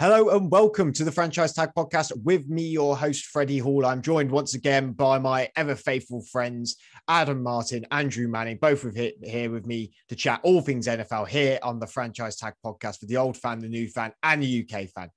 Hello and welcome to the Franchise Tag Podcast with me, your host, Freddie Hall. I'm joined once again by my ever faithful friends, Adam Martin, Andrew Manning, both with here with me to chat all things NFL here on the Franchise Tag Podcast for the old fan, the new fan, and the UK fan.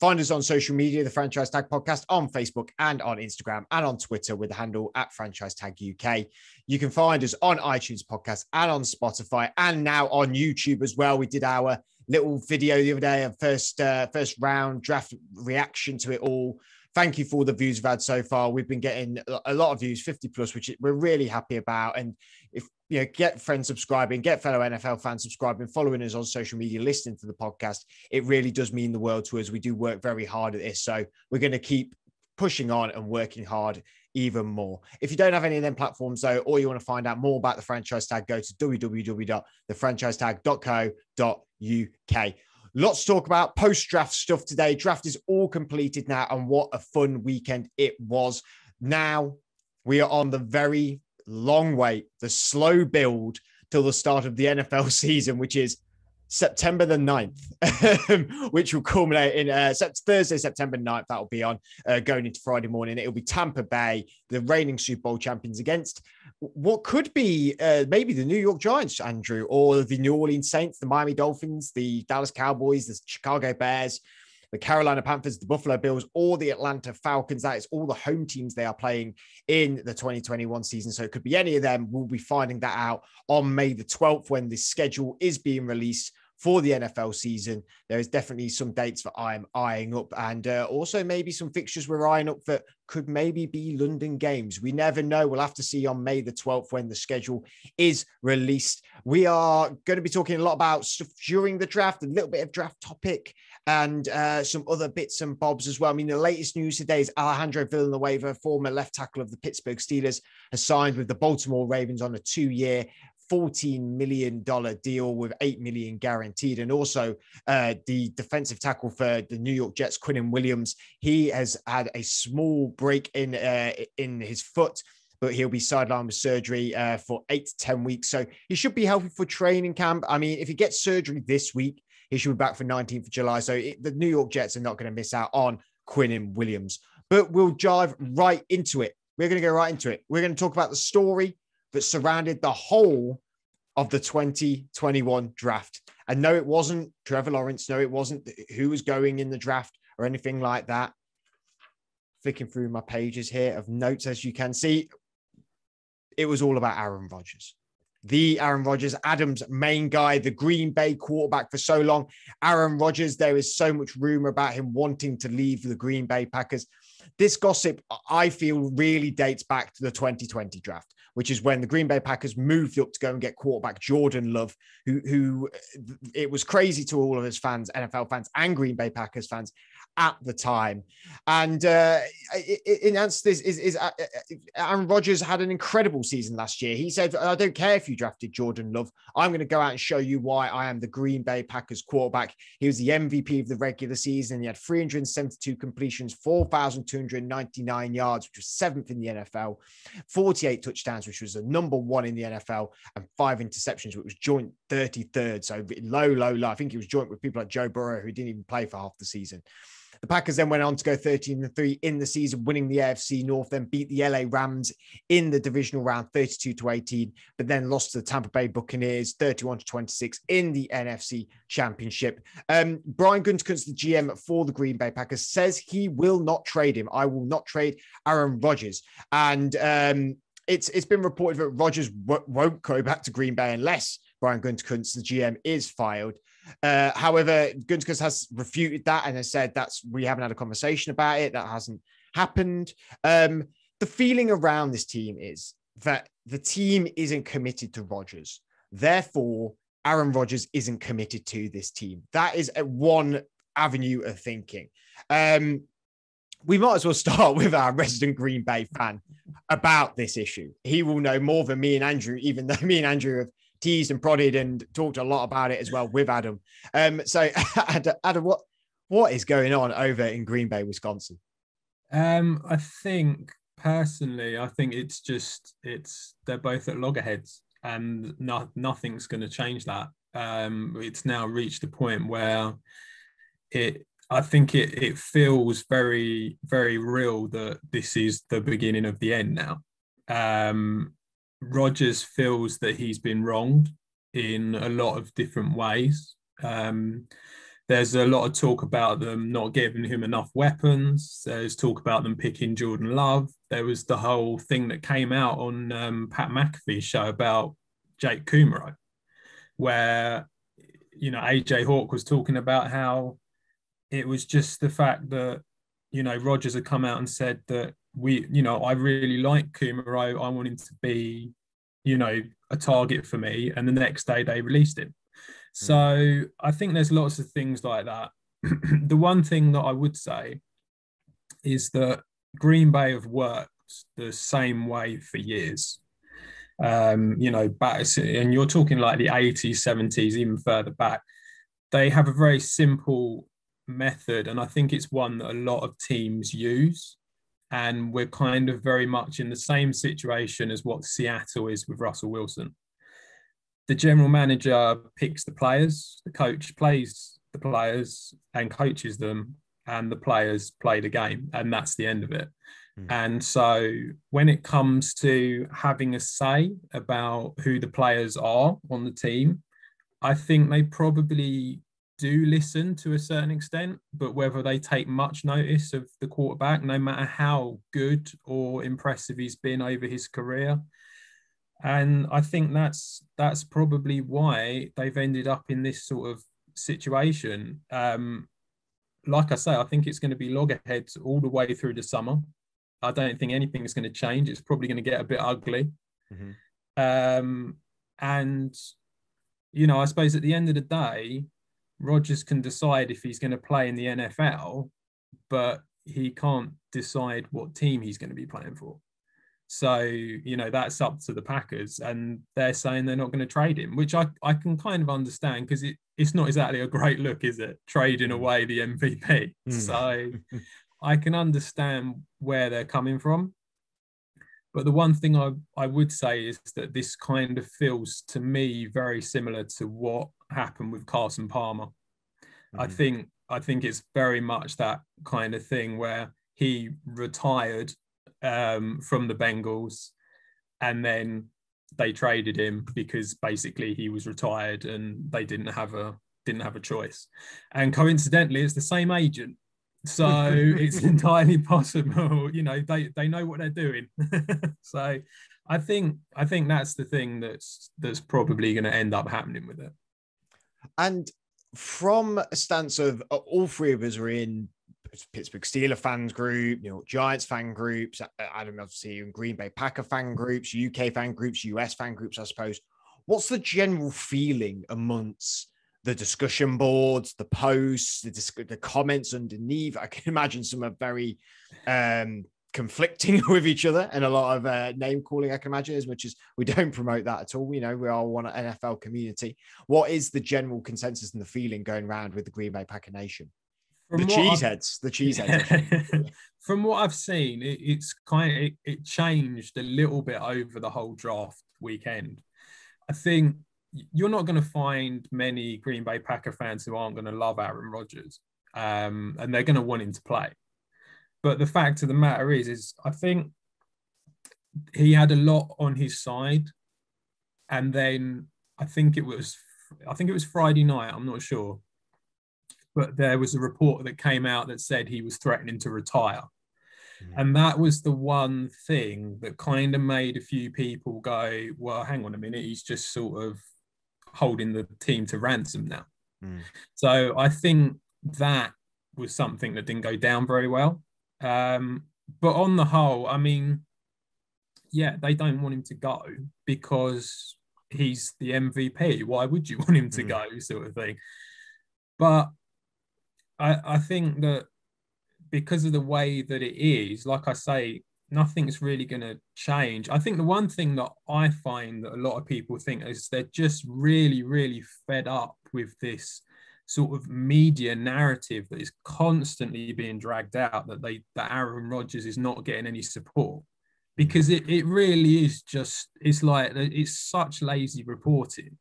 Find us on social media, the Franchise Tag Podcast on Facebook and on Instagram and on Twitter with the handle at Franchise Tag UK. You can find us on iTunes Podcast and on Spotify and now on YouTube as well. We did our little video the other day of first uh, first round draft reaction to it all. Thank you for all the views we've had so far. We've been getting a lot of views, 50 plus, which we're really happy about. And if you know, get friends subscribing, get fellow NFL fans subscribing, following us on social media, listening to the podcast. It really does mean the world to us. We do work very hard at this. So we're going to keep pushing on and working hard even more. If you don't have any of them platforms though, or you want to find out more about the franchise tag, go to www.thefranchisetag.co.uk. Lots to talk about post draft stuff today. Draft is all completed now, and what a fun weekend it was. Now we are on the very long wait, the slow build till the start of the NFL season, which is September the 9th, which will culminate in uh, Thursday, September 9th. That'll be on uh, going into Friday morning. It'll be Tampa Bay, the reigning Super Bowl champions, against what could be uh, maybe the New York Giants, Andrew, or the New Orleans Saints, the Miami Dolphins, the Dallas Cowboys, the Chicago Bears the Carolina Panthers, the Buffalo Bills, or the Atlanta Falcons. That is all the home teams they are playing in the 2021 season. So it could be any of them. We'll be finding that out on May the 12th when the schedule is being released for the NFL season. There is definitely some dates that I'm eyeing up, and uh, also maybe some fixtures we're eyeing up that could maybe be London games. We never know. We'll have to see on May the 12th when the schedule is released. We are going to be talking a lot about stuff during the draft, a little bit of draft topic, and uh, some other bits and bobs as well. I mean, the latest news today is Alejandro Villanueva, former left tackle of the Pittsburgh Steelers, has signed with the Baltimore Ravens on a two-year, $14 million deal with 8 million guaranteed. And also uh, the defensive tackle for the New York Jets, Quinnen Williams, he has had a small break in, uh, in his foot but he'll be sidelined with surgery uh, for eight to 10 weeks. So he should be healthy for training camp. I mean, if he gets surgery this week, he should be back for 19th of July. So it, the New York Jets are not going to miss out on Quinnen Williams. But we'll dive right into it. We're going to go right into it. We're going to talk about the story that surrounded the whole of the 2021 draft. And no, it wasn't Trevor Lawrence. No, it wasn't who was going in the draft or anything like that. Flicking through my pages here of notes, as you can see, it was all about Aaron Rodgers. The Aaron Rodgers, Adams' main guy, the Green Bay quarterback for so long. Aaron Rodgers, there is so much rumor about him wanting to leave the Green Bay Packers. This gossip, I feel, really dates back to the 2020 draft which is when the Green Bay Packers moved up to go and get quarterback Jordan Love, who who it was crazy to all of his fans, NFL fans and Green Bay Packers fans at the time. And uh, in answer to this, is, is uh, uh, Aaron Rodgers had an incredible season last year. He said, I don't care if you drafted Jordan Love. I'm going to go out and show you why I am the Green Bay Packers quarterback. He was the MVP of the regular season. He had 372 completions, 4,299 yards, which was seventh in the NFL, 48 touchdowns, which was the number one in the NFL, and five interceptions, which was joint 33rd. So low, low, low. I think he was joint with people like Joe Burrow, who didn't even play for half the season. The Packers then went on to go 13 and 3 in the season, winning the AFC North, then beat the LA Rams in the divisional round 32 to 18, but then lost to the Tampa Bay Buccaneers 31 to 26 in the NFC Championship. Um, Brian Gutekunst, the GM for the Green Bay Packers, says he will not trade him. I will not trade Aaron Rodgers. And um, it's it's been reported that Rodgers w- won't go back to Green Bay unless Brian Gutekunst, the GM, is fired. Uh, however, Gutekunst has refuted that and has said that's we haven't had a conversation about it. That hasn't happened. Um, the feeling around this team is that the team isn't committed to Rodgers. Therefore, Aaron Rodgers isn't committed to this team. That is one avenue of thinking. Um, we might as well start with our resident Green Bay fan about this issue. He will know more than me and Andrew, even though me and Andrew have teased and prodded and talked a lot about it as well with Adam. Um, so Adam, what what is going on over in Green Bay, Wisconsin? Um, I think personally, I think it's just it's they're both at loggerheads, and no, nothing's going to change that. Um, it's now reached a point where it I think it it feels very very real that this is the beginning of the end now. Um, Rodgers feels that he's been wronged in a lot of different ways. Um, there's a lot of talk about them not giving him enough weapons. There's talk about them picking Jordan Love. There was the whole thing that came out on um, Pat McAfee's show about Jake Kumerow, where you know AJ Hawk was talking about how it was just the fact that you know Rodgers had come out and said that we you know I really like Kumerow. I want him to be you know a target for me, and the next day they released him. Hmm. So I think there's lots of things like that. the one thing that I would say is that Green Bay have worked the same way for years. Um, you know, back and you're talking like the 80s, 70s, even further back. They have a very simple method, and I think it's one that a lot of teams use. And we're kind of very much in the same situation as what Seattle is with Russell Wilson. The general manager picks the players, the coach plays the players and coaches them, and the players play the game, and that's the end of it. Mm. And so when it comes to having a say about who the players are on the team, I think they probably do listen to a certain extent, but whether they take much notice of the quarterback, no matter how good or impressive he's been over his career. And I think that's that's probably why they've ended up in this sort of situation. Um, like I say, I think it's going to be loggerheads all the way through the summer. I don't think anything is going to change. It's probably going to get a bit ugly. Mm-hmm. Um, and, you know, I suppose at the end of the day, Rodgers can decide if he's going to play in the NFL, but he can't decide what team he's going to be playing for. So, you know, that's up to the Packers. And they're saying they're not going to trade him, which I, I can kind of understand because it, it's not exactly a great look, is it? Trading mm. away the MVP. Mm. So I can understand where they're coming from. But the one thing I, I would say is that this kind of feels to me very similar to what happened with Carson Palmer. Mm-hmm. I think I think it's very much that kind of thing where he retired um, from the Bengals and then they traded him because basically he was retired and they didn't have a didn't have a choice. And coincidentally, it's the same agent so it's entirely possible you know they they know what they're doing so i think i think that's the thing that's that's probably going to end up happening with it and from a stance of uh, all three of us are in Pittsburgh Steelers fans group, New York Giants fan groups, Adam obviously in Green Bay Packer fan groups, UK fan groups, US fan groups, I suppose. What's the general feeling amongst the discussion boards, the posts, the, disc- the comments underneath. I can imagine some are very um, conflicting with each other and a lot of uh, name calling. I can imagine as much as we don't promote that at all. You know, we are one NFL community. What is the general consensus and the feeling going around with the Green Bay Packer Nation? From the cheeseheads, the cheeseheads. From what I've seen, it, it's kind of it, it changed a little bit over the whole draft weekend. I think you're not going to find many Green Bay Packer fans who aren't going to love Aaron Rodgers, um, and they're going to want him to play. But the fact of the matter is, is I think he had a lot on his side, and then I think it was, I think it was Friday night. I'm not sure, but there was a report that came out that said he was threatening to retire. Mm. And that was the one thing that kind of made a few people go, well, hang on a minute, he's just sort of holding the team to ransom now. Mm. So I think that was something that didn't go down very well. Um, but on the whole, I mean, yeah, they don't want him to go because he's the MVP. Why would you want him to mm. go, sort of thing? But I, I think that because of the way that it is, like I say, nothing's really going to change. I think the one thing that I find that a lot of people think is they're just really, really fed up with this sort of media narrative that is constantly being dragged out that they that Aaron Rodgers is not getting any support because it, it really is just it's like it's such lazy reporting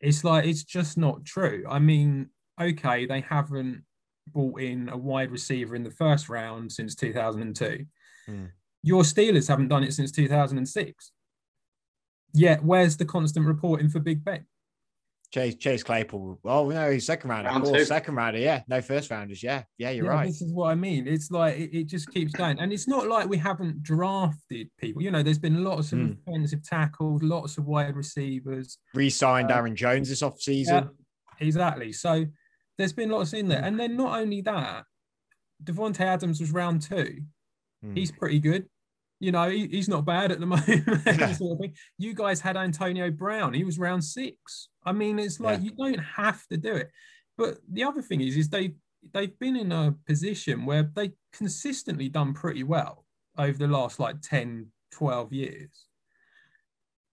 it's like it's just not true i mean okay they haven't brought in a wide receiver in the first round since 2002. Mm. Your Steelers haven't done it since 2006. Yet, where's the constant reporting for Big Ben? Chase Chase Claypool. Oh no, he's second rounder. Round of course, second rounder. Yeah, no first rounders. Yeah, yeah, you're yeah, right. This is what I mean. It's like it, it, just keeps going, and it's not like we haven't drafted people. You know, there's been lots of mm. offensive tackles, lots of wide receivers. Re-signed uh, Aaron Jones this off season. Yeah, exactly. So there's been lots in there, and then not only that, Davante Adams was round two. Mm. He's pretty good you know, he, he's not bad at the moment. sort of you guys had Antonio Brown. He was round six. I mean, it's like yeah. you don't have to do it. But the other thing is, is they they've been in a position where they consistently done pretty well over the last like 10, 12 years.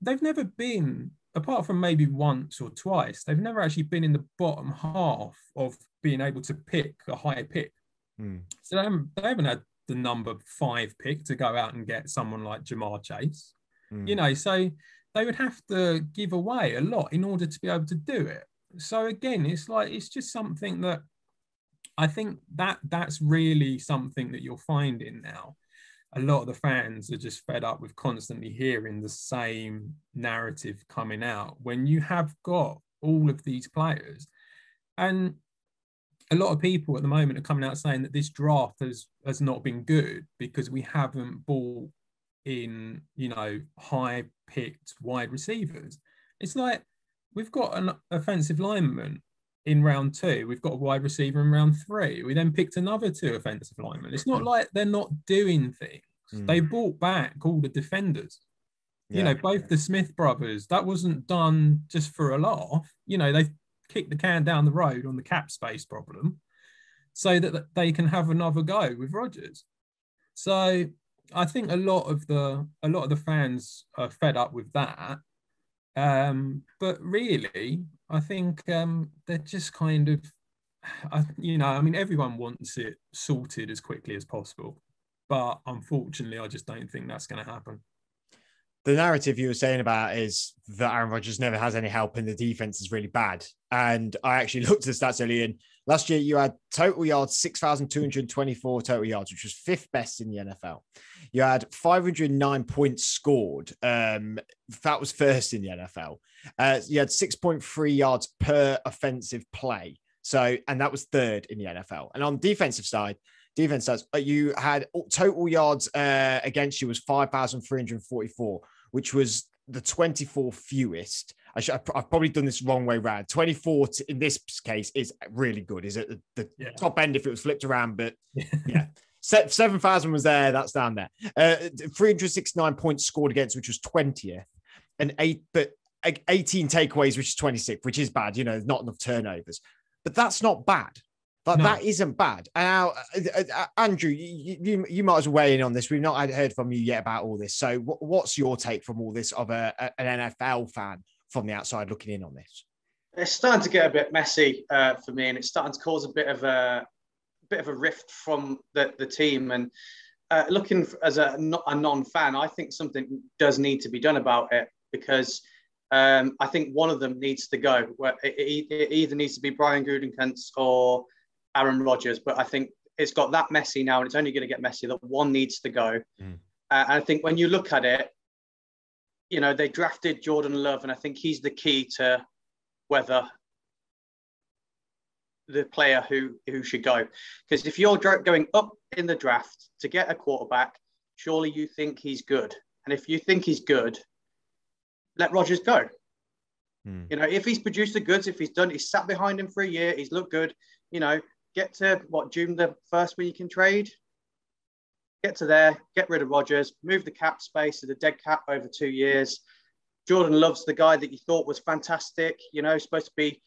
They've never been, apart from maybe once or twice, they've never actually been in the bottom half of being able to pick a higher pick. Mm. So they haven't, they haven't had the number five pick to go out and get someone like Ja'Marr Chase. Mm. You know, so they would have to give away a lot in order to be able to do it. So again, it's like it's just something that I think that that's really something that you're finding now. A lot of the fans are just fed up with constantly hearing the same narrative coming out when you have got all of these players. And a lot of people at the moment are coming out saying that this draft has has not been good because we haven't bought in you know high picked wide receivers. It's like we've got an offensive lineman in round two. We've got a wide receiver in round three. We then picked another two offensive linemen. It's not like they're not doing things. Mm. they brought back all the defenders. Yeah. you know both the smith brothers that wasn't done just for a laugh. You know they kick the can down the road on the cap space problem so that they can have another go with Rodgers. So I think a lot of the a lot of the fans are fed up with that. Um, but really, I think um, they're just kind of, you know, I mean, everyone wants it sorted as quickly as possible, but unfortunately, I just don't think that's going to happen the narrative you were saying about is that Aaron Rodgers never has any help and the defense is really bad. And I actually looked at the stats earlier. And last year you had total yards 6,224 total yards, which was fifth best in the NFL. You had 509 points scored. Um, that was first in the NFL. Uh, you had 6.3 yards per offensive play. So, and that was third in the NFL. And on defensive side, defense says uh, you had total yards uh, against you was 5,344, which was the 24 fewest. I should, I've probably done this wrong way around. 24 to, in this case is really good. Is it the, the yeah. top end if it was flipped around? But yeah. 7,000 was there. That's down there. Uh, 369 points scored against, which was 20th. And eight, but 18 takeaways, which is 26, which is bad. You know, not enough turnovers. But that's not bad. Like no. that isn't bad. Now, uh, uh, uh, Andrew, you, you, you might as well weigh in on this. We've not heard from you yet about all this. So, what's your take from all this of a, a, an NFL fan from the outside looking in on this? It's starting to get a bit messy uh, for me, and it's starting to cause a bit of a bit of a rift from the, the team. And uh, looking as a, a non-fan, I think something does need to be done about it because um, I think one of them needs to go. It, it either needs to be Brian Gutekunst or Aaron Rodgers, but I think it's got that messy now, and it's only going to get messy that one needs to go. Mm. Uh, and I think when you look at it, you know, they drafted Jordan Love, and I think he's the key to whether the player who who should go. Because if you're going up in the draft to get a quarterback, surely you think he's good. And if you think he's good, let Rodgers go. Mm. You know, if he's produced the goods, if he's done, he's sat behind him for a year, he's looked good. You know, get to what June the first when you can trade. Get to there, get rid of Rodgers, move the cap space to the dead cap over two years. Jordan Love's the guy that you thought was fantastic, you know, supposed to be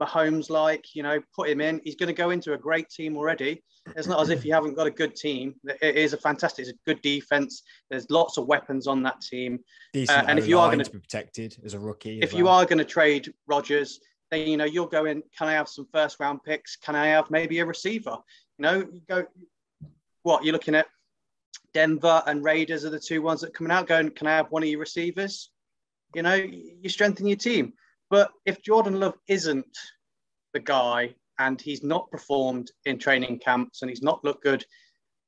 Mahomes like, you know, put him in. He's going to go into a great team already. It's not as if you haven't got a good team. It is a fantastic, it's a good defense. There's lots of weapons on that team. Uh, and if you are going to be protected as a rookie, if well. you are going to trade Rodgers, then you know you're going. Can I have some first round picks? Can I have maybe a receiver? You know, you go. What you're looking at? Denver and Raiders are the two ones that coming out. Going, can I have one of your receivers? You know, you strengthen your team. But if Jordan Love isn't the guy and he's not performed in training camps, and he's not looked good.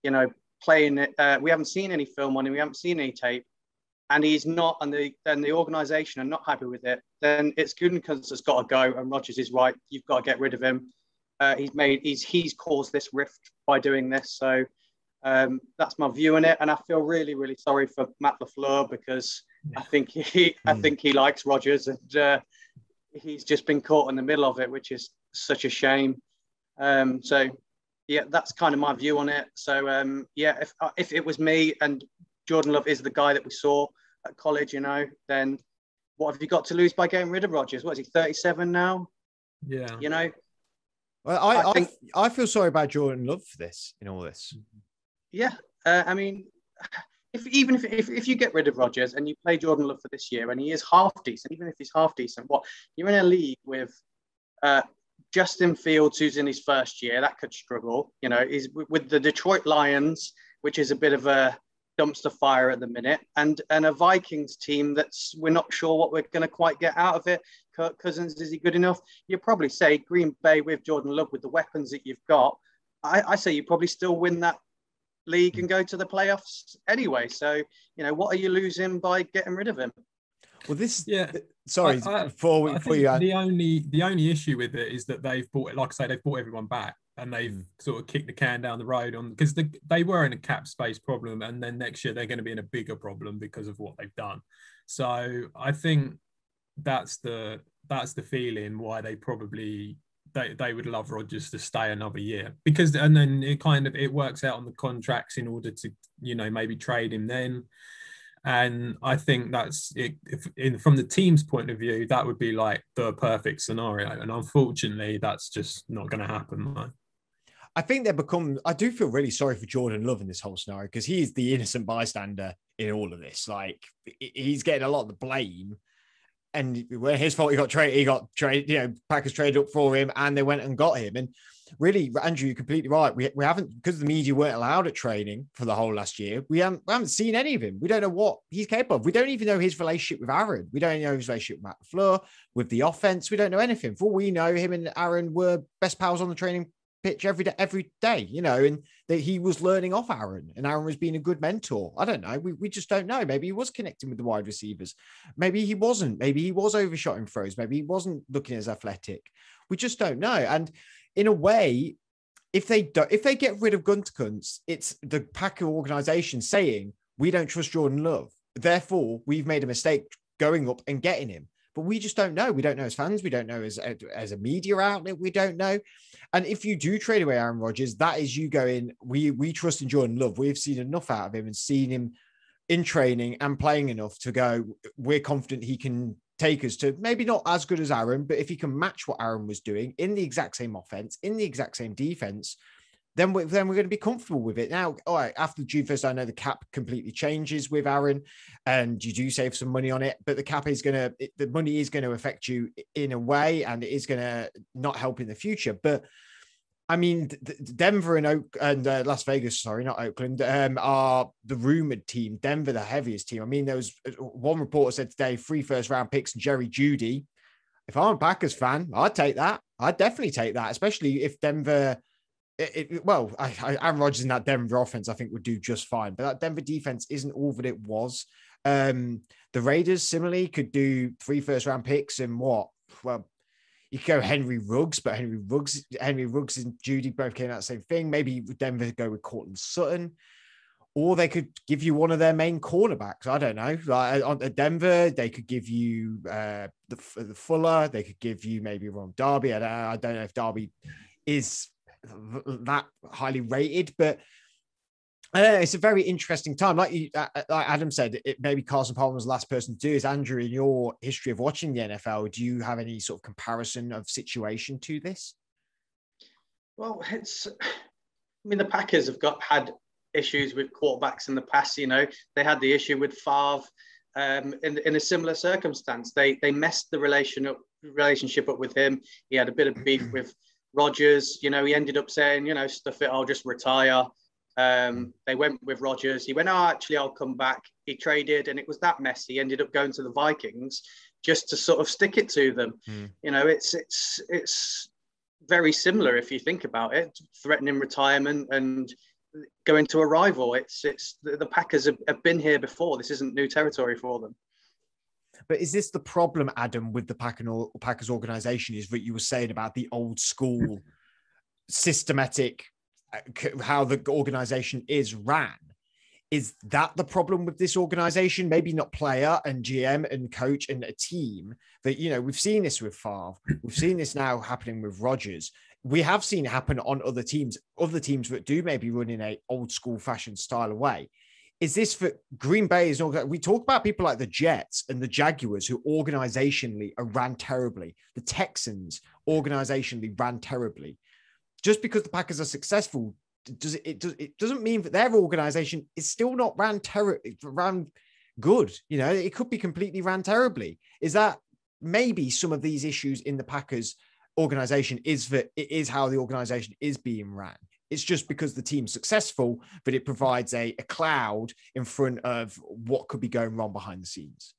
You know, playing. Uh, we haven't seen any film on him. We haven't seen any tape, and he's not. And the then the organisation are not happy with it. Then it's Gutekunst that's got to go, and Rodgers is right. You've got to get rid of him. Uh, he's made. He's he's caused this rift by doing this. So um, that's my view on it, and I feel really, really sorry for Matt LaFleur because I think he, I hmm. think he likes Rodgers, and uh, he's just been caught in the middle of it, which is such a shame. Um, so, yeah, that's kind of my view on it. So, um, yeah, if if it was me and Jordan Love is the guy that we saw at college, you know, then what have you got to lose by getting rid of Rodgers? What is he, 37 now? Yeah. You know? Well, I, I, think, I, I feel sorry about Jordan Love for this in all this. Yeah, uh, I mean, if even if, if, if you get rid of Rodgers and you play Jordan Love for this year and he is half decent, even if he's half decent, what you're in a league with uh, Justin Fields, who's in his first year, that could struggle. You know, is with the Detroit Lions, which is a bit of a dumpster fire at the minute, and and a Vikings team that's we're not sure what we're going to quite get out of it. Kirk Cousins is he good enough? You probably say Green Bay with Jordan Love with the weapons that you've got. I, I say you probably still win that league and go to the playoffs anyway. So, you know, what are you losing by getting rid of him? Well, this yeah. Sorry, I, I, before we, before you the only the only issue with it is that they've bought, it. like I say, they've bought everyone back and they've mm. sort of kicked the can down the road on because the, they were in a cap space problem and then next year they're going to be in a bigger problem because of what they've done. So I think that's the that's the feeling why they probably they, they would love Rodgers to stay another year because and then it kind of it works out on the contracts in order to you know maybe trade him then and I think that's it if, in from the team's point of view that would be like the perfect scenario and unfortunately that's just not going to happen man. I think they become. I do feel really sorry for Jordan Love in this whole scenario because he's the innocent bystander in all of this. Like he's getting a lot of the blame, and when his fault he got traded, he got traded, you know, Packers traded up for him and they went and got him. And really, Andrew, you're completely right. We, we haven't, because the media weren't allowed at training for the whole last year, we haven't, we haven't seen any of him. We don't know what he's capable of. We don't even know his relationship with Aaron. We don't know his relationship with Matt Fleur, with the offense. We don't know anything. For all we know, him and Aaron were best pals on the training pitch every day, every day, you know, and that he was learning off Aaron and Aaron was being a good mentor. I don't know. We, we just don't know. Maybe he was connecting with the wide receivers. Maybe he wasn't. Maybe he was overshot in throws. Maybe he wasn't looking as athletic. We just don't know. And in a way, if they do, if they get rid of Gutekunst, it's the Packer organization saying we don't trust Jordan Love. Therefore, we've made a mistake going up and getting him but we just don't know. We don't know as fans. We don't know as, as a media outlet. We don't know. And if you do trade away Aaron Rodgers, that is you going, we, we trust in Jordan Love. We've seen enough out of him and seen him in training and playing enough to go, we're confident he can take us to maybe not as good as Aaron, but if he can match what Aaron was doing in the exact same offense, in the exact same defense, then we're, then we're going to be comfortable with it. Now, all right, after June 1st, I know the cap completely changes with Aaron and you do save some money on it, but the cap is going to, the money is going to affect you in a way and it is going to not help in the future. But I mean, Denver and Oak and uh, Las Vegas, sorry, not Oakland, um, are the rumored team. Denver, the heaviest team. I mean, there was uh, one reporter said today, three first round picks and Jerry Jeudy. If I'm a Packers fan, I'd take that. I'd definitely take that, especially if Denver it, it, well, I, I, Aaron Rodgers in that Denver offense, I think, would do just fine. But that Denver defense isn't all that it was. Um, the Raiders similarly could do three first round picks and what? Well, you could go Henry Ruggs, but Henry Ruggs, Henry Ruggs and Jeudy both came out the same thing. Maybe Denver go with Courtland Sutton, or they could give you one of their main cornerbacks. I don't know. Like at Denver, they could give you uh, the, the Fuller. They could give you maybe Ron Darby. I don't, I don't know if Darby is that highly rated, but uh, it's a very interesting time. Like you, uh, uh, like Adam said, it maybe Carson Palmer was the last person to do is Andrew, in your history of watching the NFL, do you have any sort of comparison of situation to this? Well, it's. I mean, the Packers have got had issues with quarterbacks in the past. You know, they had the issue with Favre um, in in a similar circumstance. They they messed the relation up, relationship up with him. He had a bit of beef with Rodgers, you know, he ended up saying, you know, stuff it, I'll just retire. Um, they went with Rodgers. He went, oh, actually, I'll come back. He traded, and it was that mess. He ended up going to the Vikings just to sort of stick it to them. Mm. You know, it's it's it's very similar if you think about it, threatening retirement and going to a rival. It's it's the Packers have, have been here before. This isn't new territory for them. But is this the problem, Adam, with the Packers organization? Is what you were saying about the old school, systematic, uh, how the organization is ran? Is that the problem with this organization? Maybe not player and GM and coach and a team. That you know, we've seen this with Favre. We've seen this now happening with Rodgers We have seen it happen on other teams, other teams that do maybe run in a old school fashion style away. Is this for Green Bay? Is we talk about people like the Jets and the Jaguars who organizationally ran terribly. The Texans organizationally ran terribly. Just because the Packers are successful does it, it does it doesn't mean that their organization is still not ran terror ran good. You know, it could be completely ran terribly. Is that maybe some of these issues in the Packers organization is that it is how the organization is being ran. It's just because the team's successful, that it provides a, a cloud in front of what could be going wrong behind the scenes.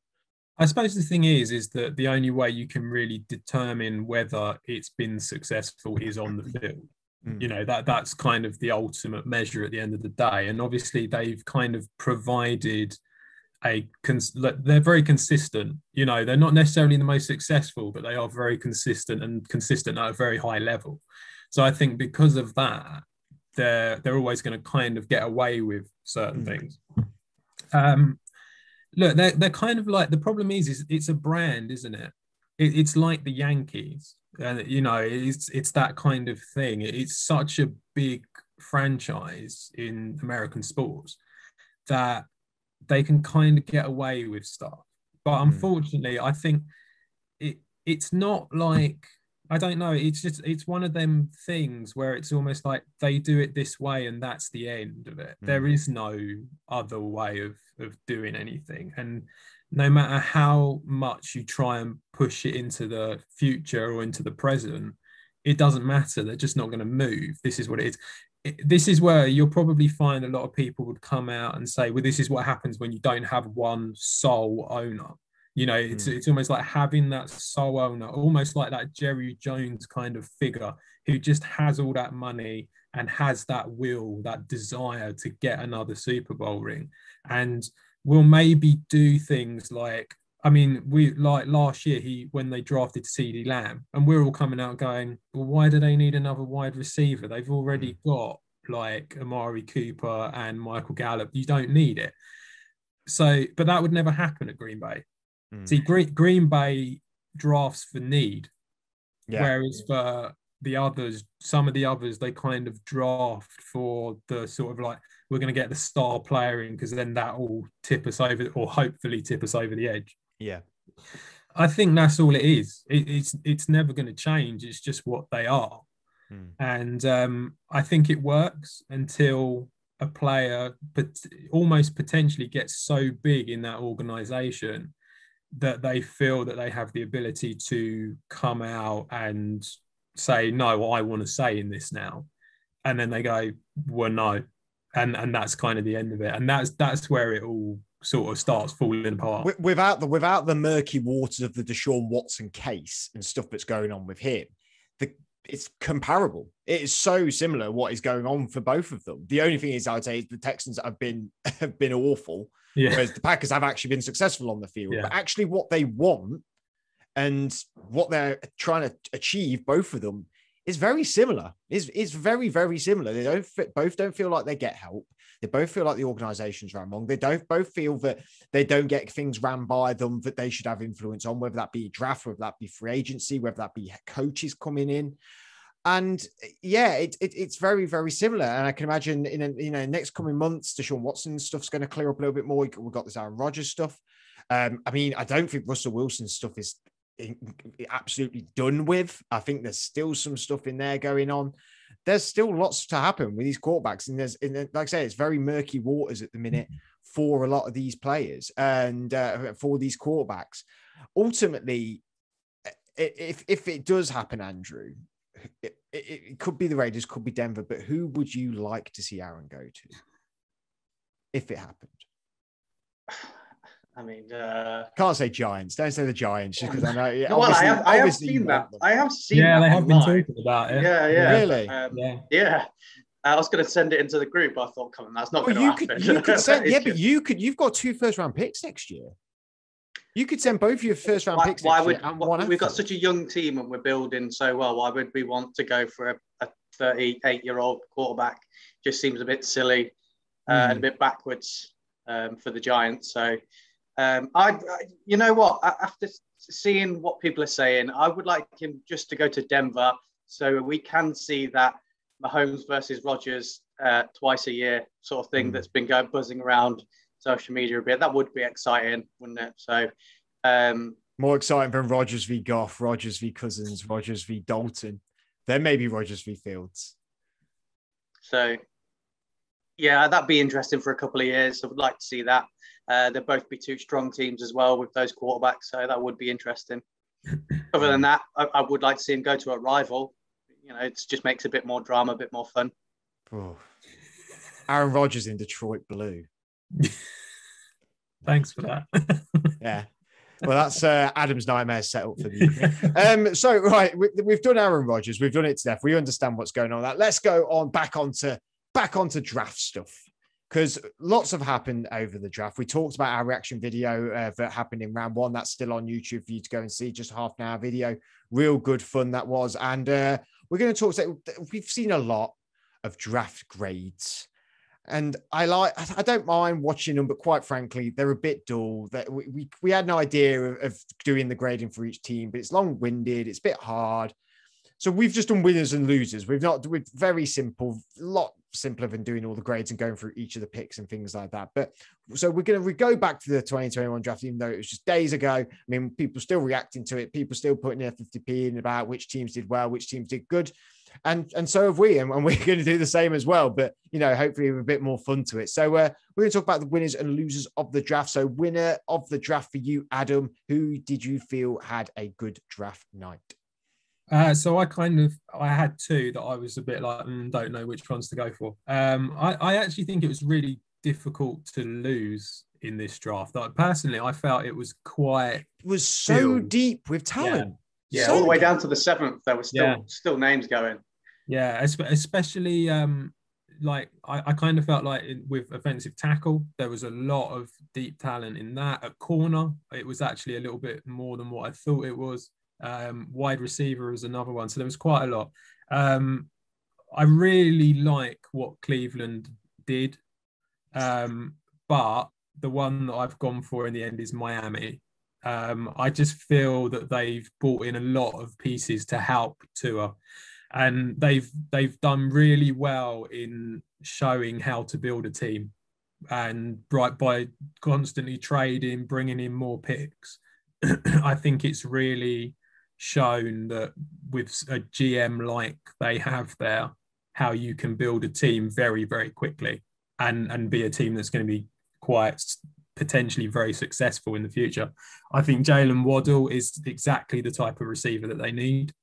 I suppose the thing is, is that the only way you can really determine whether it's been successful is on the field. Mm. You know that that's kind of the ultimate measure at the end of the day, and obviously they've kind of provided a cons- they're very consistent. You know, they're not necessarily the most successful, but they are very consistent and consistent at a very high level. So I think because of that, they're they're always going to kind of get away with certain mm. things. Um, look, they're they're kind of like the problem is is it's a brand, isn't it? it it's like the Yankees and you know it's it's that kind of thing it's such a big franchise in american sports that they can kind of get away with stuff but hmm. unfortunately mm. i think it it's not like i don't know it's just it's one of them things where it's almost like they do it this way and that's the end of it mm. there is no other way of of doing anything and no matter how much you try and push it into the future or into the present, it doesn't matter. They're just not going to move. This is what it is. It, this is where you'll probably find a lot of people would come out and say, well, this is what happens when you don't have one sole owner. You know, it's, mm. it's almost like having that sole owner, almost like that Jerry Jones kind of figure who just has all that money and has that will, that desire to get another Super Bowl ring. And will maybe do things like I mean, we like last year he when they drafted CeeDee Lamb, and we're all coming out going, well, why do they need another wide receiver? They've already hmm. got like Amari Cooper and Michael Gallup. You don't need it. So, but that would never happen at Green Bay. Mm. See, Green, Green Bay drafts for need, yeah. whereas for the others, some of the others, they kind of draft for the sort of like we're going to get the star player in because then that will tip us over or hopefully tip us over the edge. Yeah. I think that's all it is. It, it's it's never going to change. It's just what they are, hmm. and um, I think it works until a player, but almost potentially gets so big in that organisation that they feel that they have the ability to come out and say, "No, I want to say in this now," and then they go, "Well, no, and and that's kind of the end of it. And that's that's where it all sort of starts falling apart. Without the without the murky waters of the Deshaun Watson case and stuff that's going on with him the it's comparable it is so similar what is going on for both of them the only thing is I'd say the Texans have been have been awful yeah. whereas the Packers have actually been successful on the field yeah. but actually what they want and what they're trying to achieve both of them is very similar. Is is very very similar. They don't fit, both don't feel like they get help. They both feel like the organization's run wrong. They don't both feel that they don't get things ran by them that they should have influence on, whether that be draft, whether that be free agency, whether that be coaches coming in. And yeah, it, it, it's very, very similar. And I can imagine in a, you know next coming months, Deshaun Watson stuff's going to clear up a little bit more. We've got this Aaron Rodgers stuff. Um, I mean, I don't think Russell Wilson stuff is absolutely done with. I think there's still some stuff in there going on. There's still lots to happen with these quarterbacks, and there's, and like I say, it's very murky waters at the minute for a lot of these players and uh, for these quarterbacks. Ultimately, if if it does happen, Andrew, it, it, it could be the Raiders, could be Denver, but who would you like to see Aaron go to if it happened? I mean, uh, Can't say Giants. Don't say the Giants just because I know. Yeah, well, I have, I have seen that. them. I have seen Yeah, that they have been talking about it. Yeah, yeah. Really? Um, Yeah. yeah. I was going to send it into the group. I thought, come on, that's not Well, going to happen. could you could send yeah, but you could you've got two first round picks next year. You could send both your first round why, picks why next would year and why- one we've got such a young team and we're building so well? Why would we want to go for a, a 38 year old quarterback? Just seems a bit silly uh, and a Hmm. bit backwards um, for the Giants. So, um, I, you know what? After seeing what people are saying, I would like him just to go to Denver so we can see that Mahomes versus Rodgers uh, twice a year sort of thing Hmm. that's been going buzzing around social media a bit. That would be exciting, wouldn't it? So. Um, More exciting than Rodgers v Goff, Rodgers v Cousins, Rodgers v Dalton. Then maybe Rodgers v Fields. So, yeah, that'd be interesting for a couple of years. I would like to see that. Uh, they'd both be two strong teams as well with those quarterbacks. So that would be interesting. Other than that, I, I would like to see him go to a rival. You know, it just makes a bit more drama, a bit more fun. Oh. Aaron Rodgers in Detroit blue. Thanks for that. Yeah. Well, that's uh, Adam's nightmare set up for the evening. Um, so, right, we, we've done Aaron Rodgers. We've done it to death. We understand what's going on. That let's go on back onto back onto draft stuff because lots have happened over the draft. We talked about our reaction video uh, that happened in round one. That's still on YouTube for you to go and see. Just half an hour video. Real good fun that was. And uh, we're going to talk. So we've seen a lot of draft grades. And I like, I don't mind watching them, but quite frankly, they're a bit dull. That we, we, we had an idea of, of doing the grading for each team, but it's long winded, it's a bit hard. So we've just done winners and losers. We've not, we're very simple, lot simpler than doing all the grades and going through each of the picks and things like that. But so we're going to go back to the 2021 draft, even though it was just days ago. I mean, people still reacting to it, people still putting their 50p in about which teams did well, which teams did good and and so have we, and, and we're going to do the same as well. But you know, hopefully a bit more fun to it. So uh, we're going to talk about the winners and losers of the draft. So winner of the draft for you, Adam. Who did you feel had a good draft night? Uh, so I kind of I had two that I was a bit like mm, don't know which ones to go for. Um, I, I actually think it was really difficult to lose in this draft. Like, personally, I felt it was quite It was so Still. deep with talent. Yeah, So all the way down to the seventh, there were still Yeah. still names going. Yeah, especially um, like I, I kind of felt like in, with offensive tackle, there was a lot of deep talent in that. At corner, it was actually a little bit more than what I thought it was. Um, wide receiver was another one, so there was quite a lot. Um, I really like what Cleveland did, um, but the one that I've gone for in the end is Miami. Um, I just feel that they've brought in a lot of pieces to help Tua and they've they've done really well in showing how to build a team and right by constantly trading bringing in more picks i think it's really shown that with a gm like they have there how you can build a team very very quickly and and be a team that's going to be quite potentially very successful in the future i think jaylen waddle is exactly the type of receiver that they need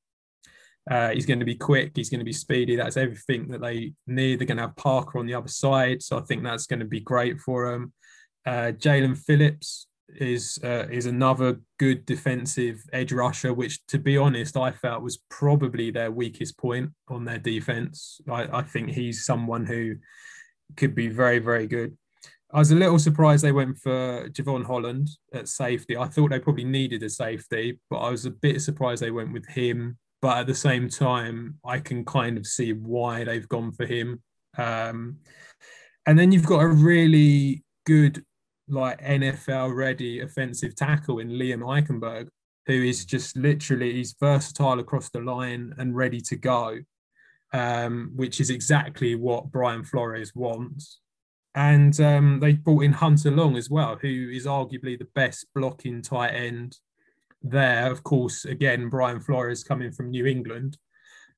uh, he's going to be quick. He's going to be speedy. That's everything that they need. They're going to have Parker on the other side, so I think that's going to be great for them. Uh, Jaelan Phillips is uh, is another good defensive edge rusher, which, to be honest, I felt was probably their weakest point on their defense. I, I think he's someone who could be very, very good. I was a little surprised they went for Jevon Holland at safety. I thought they probably needed a safety, but I was a bit surprised they went with him but at the same time, I can kind of see why they've gone for him. Um, and then you've got a really good, like NFL ready offensive tackle in Liam Eichenberg, who is just literally he's versatile across the line and ready to go, um, which is exactly what Brian Flores wants. And um, they brought in Hunter Long as well, who is arguably the best blocking tight end there. Of course, again, Brian Flores coming from New England,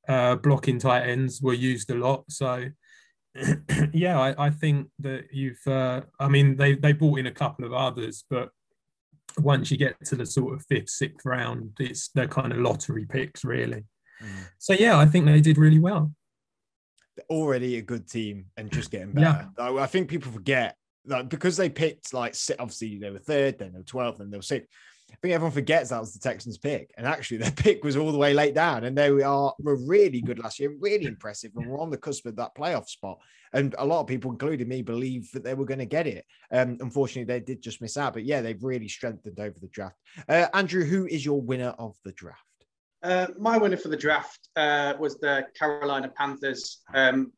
uh, blocking tight ends were used a lot. So, yeah, I, I think that you've, uh, I mean, they, they brought in a couple of others, but once you get to the sort of fifth, sixth round, it's they're kind of lottery picks, really. So, yeah, I think they did really well. They're already a good team and just getting Yeah. better. I I think people forget like because they picked like obviously they were third, then they were 12th, then they were sixth. I think everyone forgets that was the Texans pick. And actually their pick was all the way late down. And they are were really good last year, really impressive. And we're on the cusp of that playoff spot. And a lot of people, including me, believe that they were going to get it. Um, unfortunately, they did just miss out. But yeah, they've really strengthened over the draft. Uh, Andrew, who is your winner of the draft? Uh, my winner for the draft uh, was the Carolina Panthers. Um,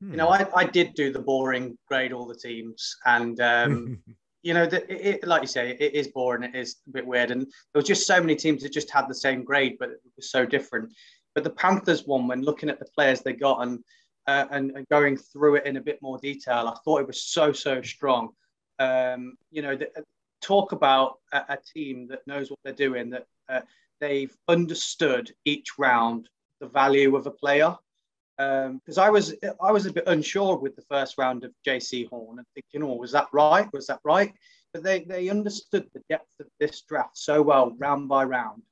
hmm. You know, I, I did do the boring grade all the teams, and um, you know, the, it, like you say, it is boring. It is a bit weird, and there was just so many teams that just had the same grade, but it was so different. But the Panthers one, when looking at the players they got and uh, and, and, going through it in a bit more detail, I thought it was so so strong. Um, you know, the, talk about a, a, team that knows what they're doing, that uh, they've understood each round the value of a player. Because um, I was I was a bit unsure with the first round of Jaycee Horn and thinking, oh, was that right? Was that right? But they they understood the depth of this draft so well, round by round.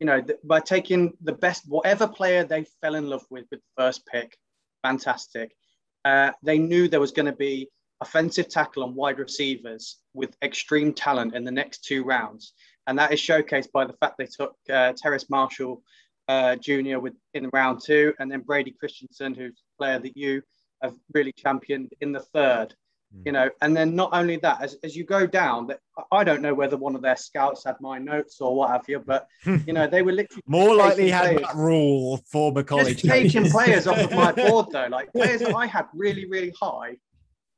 You know, th- by taking the best whatever player they fell in love with with the first pick, fantastic. Uh, they knew there was going to be offensive tackle and wide receivers with extreme talent in the next two rounds and that is showcased by the fact they took uh, Terrace Marshall uh, Jr. with in round two, and then Brady Christensen, who's a player that you have really championed in the third. Mm. You know, and then not only that, as, as you go down, that I don't know whether one of their scouts had my notes or what have you, but you know, they were literally more likely had that rule for the college. Just taking players off of my board though, like players that I had really, really high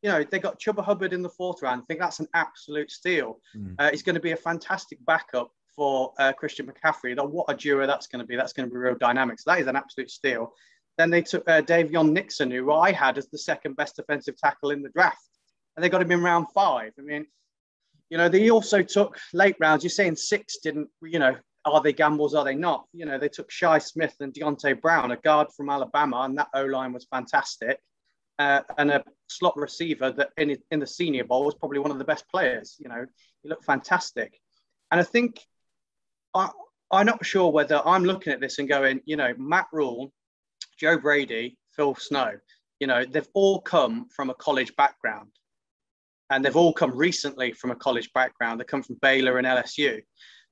you know, they got Chuba Hubbard in the fourth round. I think that's an absolute steal. Mm. Uh, he's going to be a fantastic backup for uh, Christian McCaffrey. What a duo that's going to be. That's going to be real dynamic. So that is an absolute steal. Then they took uh, Daviyon Nixon, who I had as the second best defensive tackle in the draft, and they got him in round five. I mean, you know, they also took late rounds. You're saying six didn't, you know, are they gambles? Are they not? You know, they took Shi Smith and Deonte Brown, a guard from Alabama, and that O line was fantastic uh, and a slot receiver that in, in the Senior Bowl was probably one of the best players. You know, he looked fantastic. And I think I, I'm not sure whether I'm looking at this and going, you know, Matt Rhule, Joe Brady, Phil Snow, you know, they've all come from a college background. And they've all come recently from a college background. They come from Baylor and LSU.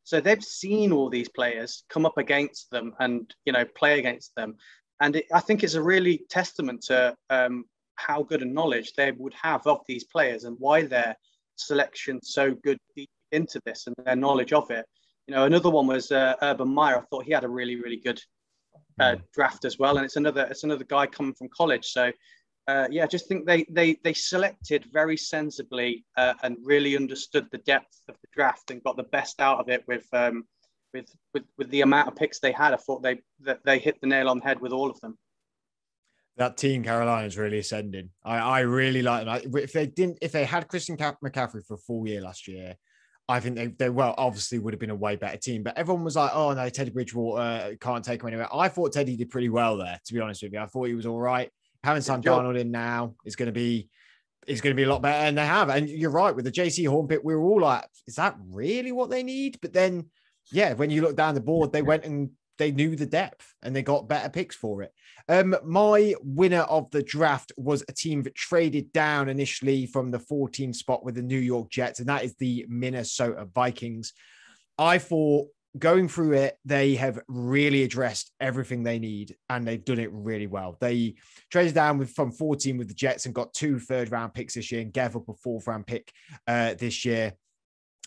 So they've seen all these players come up against them and, you know, play against them. And it, I think it's a really testament to um, how good a knowledge they would have of these players and why their selection so good into this and their knowledge of it. You know, another one was uh, Urban Meyer. I thought he had a really, really good uh, hmm. draft as well, and it's another it's another guy coming from college. So, uh, yeah, I just think they they they selected very sensibly uh, and really understood the depth of the draft and got the best out of it with um, with, with with the amount of picks they had. I thought they that they hit the nail on the head with all of them that team Carolina is really ascending. I, I really like them. If they didn't, if they had Christian McCaffrey for a full year last year, I think they, they well obviously would have been a way better team. But everyone was like, "Oh no, Teddy Bridgewater uh, can't take him anywhere." I thought Teddy did pretty well there. To be honest with you, I thought he was all right. Having Sam Darnold in now is going to be is going to be a lot better, and they have. And you're right with the Jaycee Horn bit. We were all like, "Is that really what they need?" But then, yeah, when you look down the board, they went and they knew the depth and they got better picks for it. Um, my winner of the draft was a team that traded down initially from the 14 spot with the New York Jets, and that is the Minnesota Vikings. I thought going through it, they have really addressed everything they need and they've done it really well. They traded down with from 14 with the Jets and got two third round picks this year and gave up a fourth round pick uh, this year.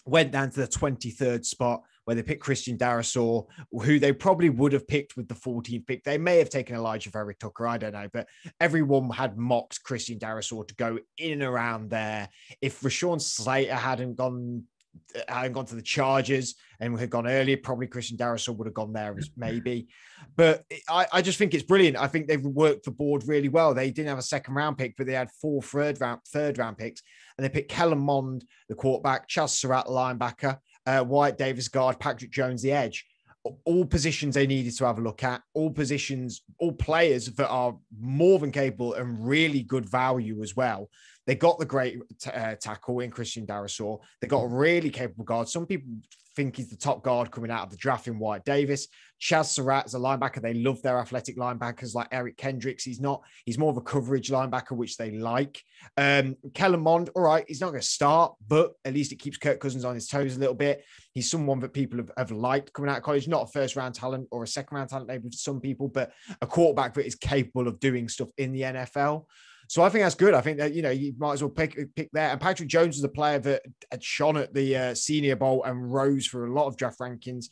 Went down to the 23rd spot where they picked Christian Darrisaw, who they probably would have picked with the 14th pick. They may have taken Elijah Vera-Tucker, I don't know, but everyone had mocked Christian Darrisaw to go in and around there. If Rashawn Slater hadn't gone hadn't gone to the Chargers and had gone earlier, probably Christian Darrisaw would have gone there as maybe. But I, I, just think it's brilliant. I think they've worked the board really well. They didn't have a second round pick, but they had four third round third round picks, and they picked Kellen Mond, the quarterback, Chazz Surratt, linebacker, uh, Wyatt Davis guard, Patrick Jones the edge. All positions they needed to have a look at, all positions, all players that are more than capable and really good value as well. They got the great t- uh, tackle in Christian Darrisaw. They got a really capable guard. Some people think he's the top guard coming out of the draft in Wyatt Davis. Chazz Surratt is a linebacker. They love their athletic linebackers like Eric Kendricks. He's not, he's more of a coverage linebacker, which they like. Um, Kellen Mond, all right, he's not going to start, but at least it keeps Kirk Cousins on his toes a little bit. He's someone that people have, have liked coming out of college, not a first round talent or a second round talent, maybe for some people, but a quarterback that is capable of doing stuff in the NFL. So I think that's good. I think that you know you might as well pick pick there. And Patrick Jones is a player that had shone at the uh, Senior Bowl and rose for a lot of draft rankings.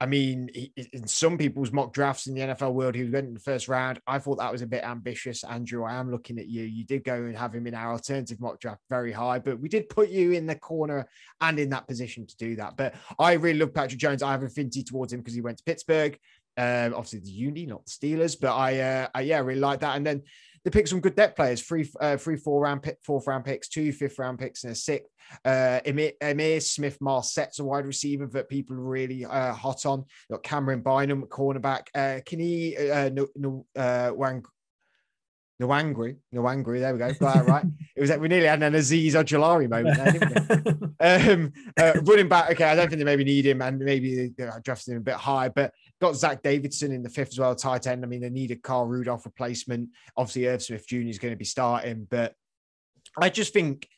I mean, he, in some people's mock drafts in the NFL world, he went in the first round. I thought that was a bit ambitious, Andrew. I am looking at you. You did go and have him in our alternative mock draft very high, but we did put you in the corner and in that position to do that. But I really love Patrick Jones. I have affinity towards him because he went to Pittsburgh. Um, obviously the uni, not the Steelers, but I, uh, I yeah, really like that. And then they picked some good depth players, three, uh, three, four round pick, fourth round picks, two fifth round picks, and a sixth. Uh, Ihmir, Ihmir Smith Marsette's a wide receiver that people are really uh, hot on. You've got Camryn Bynum, cornerback. Uh, can he, uh, no, no, uh, Wang, there we go. Got that right. it was like we nearly had an Azeez Ojulari moment there, didn't we? um, uh, running back, okay, I don't think they maybe need him and maybe they uh, drafted him a bit high, but got Zach Davidson in the fifth as well, tight end. I mean, they need a Kyle Rudolph replacement. Obviously, Irv Smith Jr. is going to be starting, but I just think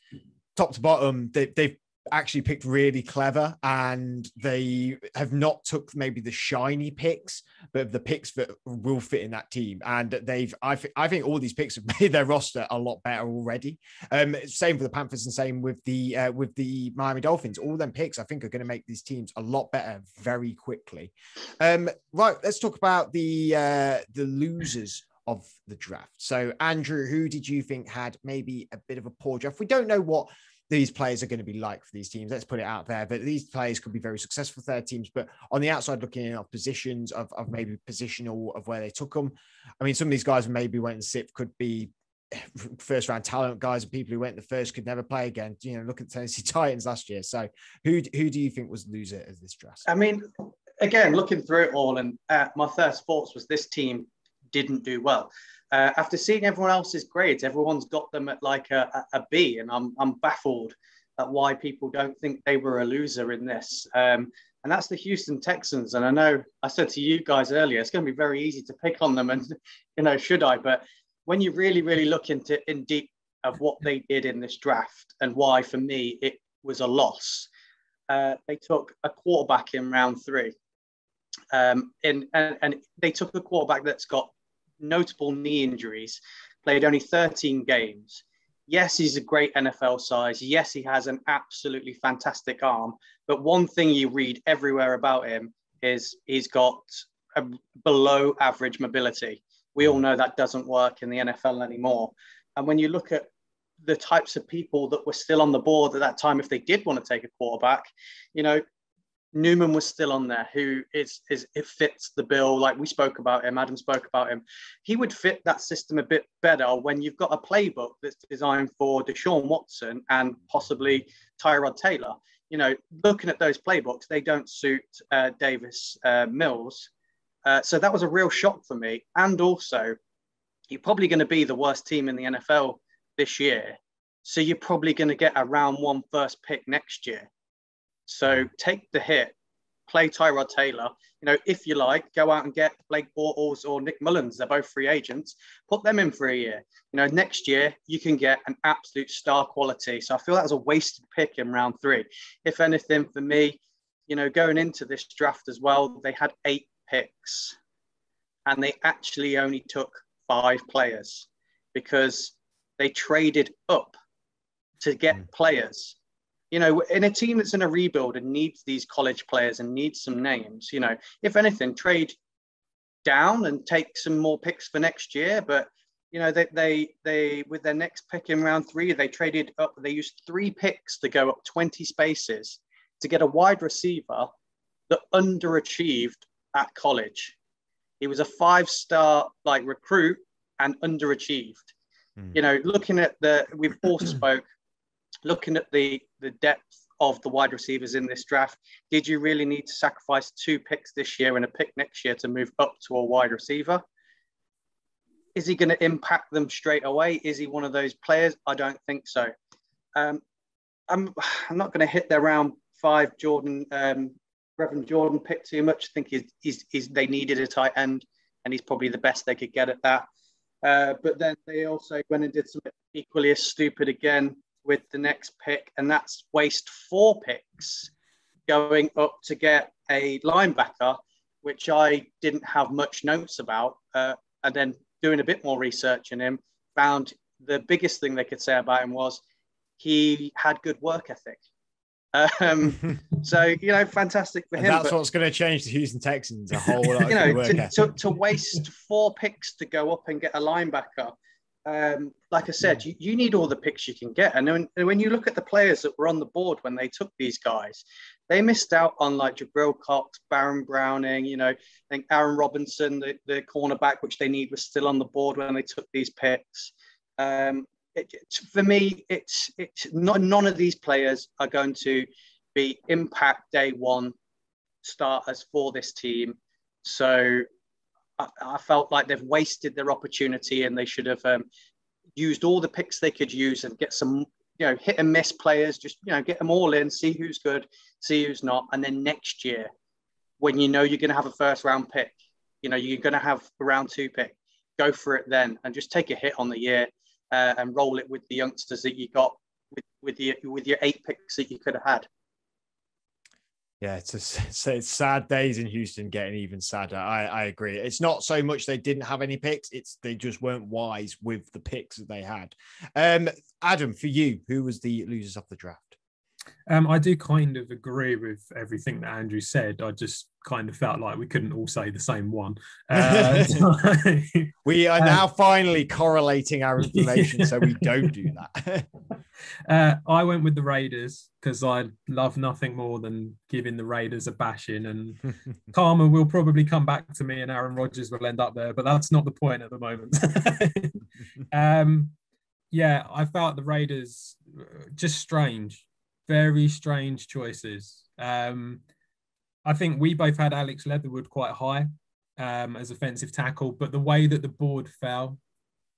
top to bottom, they, they've actually picked really clever and they have not took maybe the shiny picks but the picks that will fit in that team and they've I, th- I think all these picks have made their roster a lot better already um same for the panthers and same with the uh, with the miami dolphins all them picks i think are going to make these teams a lot better very quickly um right let's talk about the uh the losers of the draft. So, Andrew, who did you think had maybe a bit of a poor draft? We don't know what these players are going to be like for these teams. Let's put it out there. But these players could be very successful for their teams. But on the outside, looking at positions of, of maybe positional of where they took them. I mean, some of these guys maybe went and SIP could be first round talent guys and people who went the first could never play again. You know, look at the Tennessee Titans last year. So who who do you think was loser of this draft? I mean, again, looking through it all, and uh, my first thoughts was this team didn't do well uh, after seeing everyone else's grades, everyone's got them at like a, a, B, and I'm, I'm baffled at why people don't think they were a loser in this. Um, and that's the Houston Texans. And I know I said to you guys earlier, it's going to be very easy to pick on them, and you know, should I? But when you really, really look into in deep of what they did in this draft and why, for me, it was a loss. Uh, they took a quarterback in round three. Um, and, and they took a quarterback that's got notable knee injuries, played only 13 games. Yes, he's a great NFL size. Yes, he has an absolutely fantastic arm. But one thing you read everywhere about him is he's got a below average mobility. We all know that doesn't work in the NFL anymore. And when you look at the types of people that were still on the board at that time, if they did want to take a quarterback, you know, Newman was still on there, who is is it fits the bill. Like we spoke about him, Adam spoke about him. He would fit that system a bit better when you've got a playbook that's designed for Deshaun Watson and possibly Tyrod Taylor. You know, looking at those playbooks, they don't suit uh, Davis uh, Mills. Uh, so that was a real shock for me. And also, you're probably going to be the worst team in the NFL this year. So you're probably going to get a round one first pick next year. So take the hit, play Tyrod Taylor. You know, if you like, go out and get Blake Bortles or Nick Mullens. They're both free agents. Put them in for a year. You know, next year you can get an absolute star quality. So I feel that was a wasted pick in round three. If anything, for me, you know, going into this draft as well, they had eight picks and they actually only took five players because they traded up to get mm. players you know, in a team that's in a rebuild and needs these college players and needs some names, you know, if anything, trade down and take some more picks for next year. But you know, they they they with their next pick in round three, they traded up. They used three picks to go up 20 spaces to get a wide receiver that underachieved at college. He was a five-star like recruit and underachieved. Mm. You know, looking at the we've all spoke looking at the the depth of the wide receivers in this draft, did you really need to sacrifice two picks this year and a pick next year to move up to a wide receiver? is he going to impact them straight away? Is he one of those players? I don't think so. Um, I'm, I'm not going to hit their round five Jordan, um, Brevin Jordan pick too much. I think he's, he's, he's, they needed a tight end, and he's probably the best they could get at that. Uh, but then they also went and did something equally as stupid again with the next pick, and that's waste four picks going up to get a linebacker, which I didn't have much notes about. Uh, and then doing a bit more research in him, found the biggest thing they could say about him was he had good work ethic. Um, so you know, fantastic for And him. that's but, what's going to change the Houston Texans a whole lot. you know, to, to, to waste four picks to go up and get a linebacker. Um, like I said, you, you need all the picks you can get. And when, when you look at the players that were on the board when they took these guys, they missed out on like Jabril Cox, Baron Browning, you know, I think Aaron Robinson, the, the cornerback, which they need, was still on the board when they took these picks. Um, it, it's- for me, it's it's not, none of these players are going to be impact day one starters for this team. So I, felt like they've wasted their opportunity and they should have um, used all the picks they could use and get some, you know, hit and miss players. Just you know, get them all in, see who's good, see who's not, and then next year, when you know you're going to have a first round pick, you know you're going to have a round two pick, go for it then, and just take a hit on the year uh, and roll it with the youngsters that you got with with with your eight picks that you could have had. Yeah, it's, it's, it's sad days in Houston getting even sadder. I, I agree. It's not so much they didn't have any picks; it's they just weren't wise with the picks that they had. Um, Adam, for you, who was the losers of the draft? Um, I do kind of agree with everything that Andrew said. I just kind of felt like we couldn't all say the same one. Uh, We are Um, now finally correlating our information, so we don't do that. uh, I went with the Raiders because I love nothing more than giving the Raiders a bashing. And karma will probably come back to me, and Aaron Rodgers will end up there. But that's not the point at the moment. um, yeah, I felt the Raiders uh, just strange, very strange choices. Um, I think we both had Alex Leatherwood quite high um, as offensive tackle, but the way that the board fell,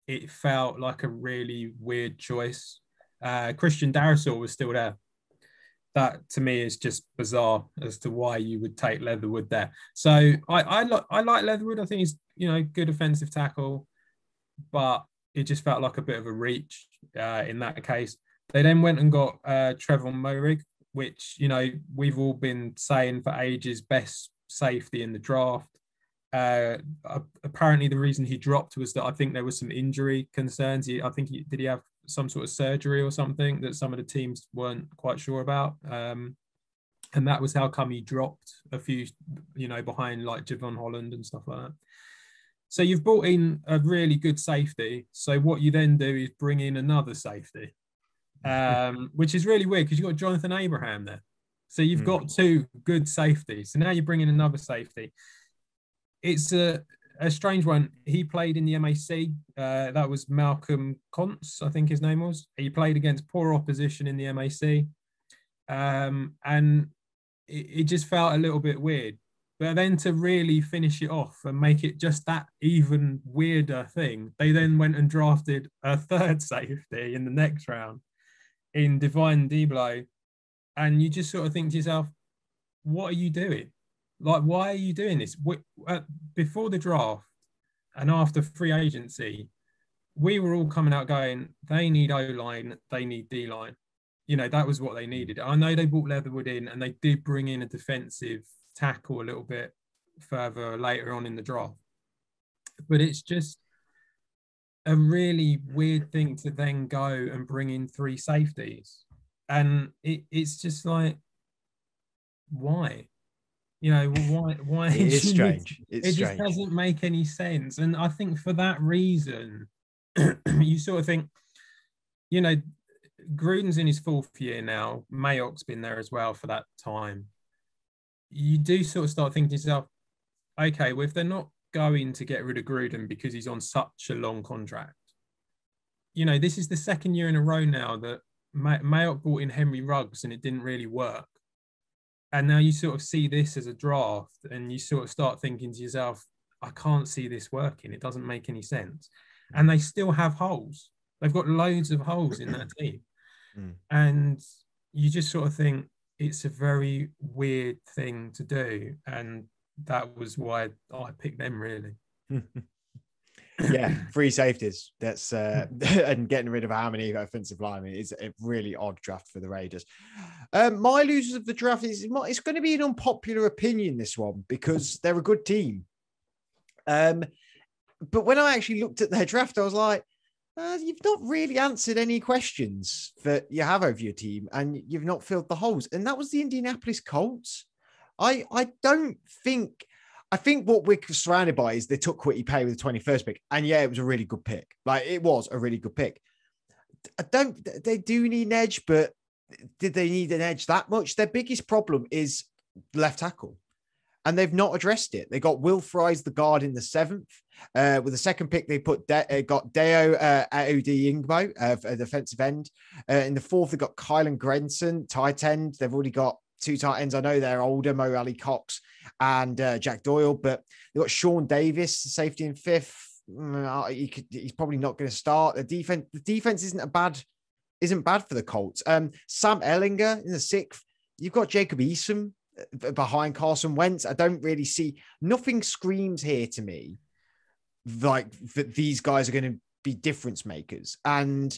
it felt like a really weird choice. Uh, Christian Darrisaw was still there. That to me is just bizarre as to why you would take Leatherwood there. So I I, I like Leatherwood. I think he's you know good offensive tackle, but it just felt like a bit of a reach uh, in that case. They then went and got uh, Trevon Moehrig, which you know we've all been saying for ages, best safety in the draft. Uh, apparently, the reason he dropped was that I think there was some injury concerns. He, I think he did he have some sort of surgery or something that some of the teams weren't quite sure about. Um, and that was how come he dropped a few, you know, behind like Jevon Holland and stuff like that. So you've brought in a really good safety. So what you then do is bring in another safety, um, which is really weird because you've got Johnathan Abram there. So you've Mm. got two good safeties. So now you bring in another safety. It's a, a strange one. He played in the MAC. Uh, that was Malcolm Koonce, I think his name was. He played against poor opposition in the MAC. Um, and it, it just felt a little bit weird. But then to really finish it off and make it just that even weirder thing, they then went and drafted a third safety in the next round in Divine Deablo. And you just sort of think to yourself, what are you doing? Like, why are you doing this? We, uh, before the draft and after free agency, we were all coming out going, they need O line, they need D line. You know, that was what they needed. I know they brought Leatherwood in and they did bring in a defensive tackle a little bit further later on in the draft. But it's just a really weird thing to then go and bring in three safeties. And it, it's just like, why? You know, why? Why? it is strange. It's it strange. just doesn't make any sense. And I think for that reason, you sort of think, you know, Gruden's in his fourth year now. Mayock's been there as well for that time. You do sort of start thinking to yourself, okay, well, if they're not going to get rid of Gruden because he's on such a long contract, you know, this is the second year in a row now that May- Mayock brought in Henry Ruggs and it didn't really work. And now you sort of see this as a draft and you sort of start thinking to yourself, I can't see this working. It doesn't make any sense. And they still have holes. They've got loads of holes in that team. Mm. And you just sort of think it's a very weird thing to do. And that was why I picked them really. yeah, free safeties. That's uh, and getting rid of how many offensive linemen is a really odd draft for the Raiders. Um, my losers of the draft is it's going to be an unpopular opinion this one because they're a good team. Um, but when I actually looked at their draft, I was like, uh, you've not really answered any questions that you have over your team, and you've not filled the holes. And that was the Indianapolis Colts. I I don't think I think what we're surrounded by is they took Kwity Paye with the 21st pick. And yeah, it was a really good pick. Like it was a really good pick. I don't, they do need an edge, but did they need an edge that much? Their biggest problem is left tackle. And they've not addressed it. They got Will Fries, the guard, in the seventh. Uh, with the second pick, they put De- uh, got Dayo uh, Odeyingbo, uh, a defensive end. Uh, in the fourth, they got Kylen Granson, tight end. They've already got two tight ends. I know they're older, Mo Alie-Cox and uh, Jack Doyle, but they've got Shawn Davis, safety in fifth. Mm, uh, he could, he's probably not going to start. The defense, the defense isn't a bad, isn't bad for the Colts. Um, Sam Ehlinger in the sixth. You've got Jacob Eason uh, behind Carson Wentz. I don't really see nothing screams here to me like that these guys are going to be difference makers. And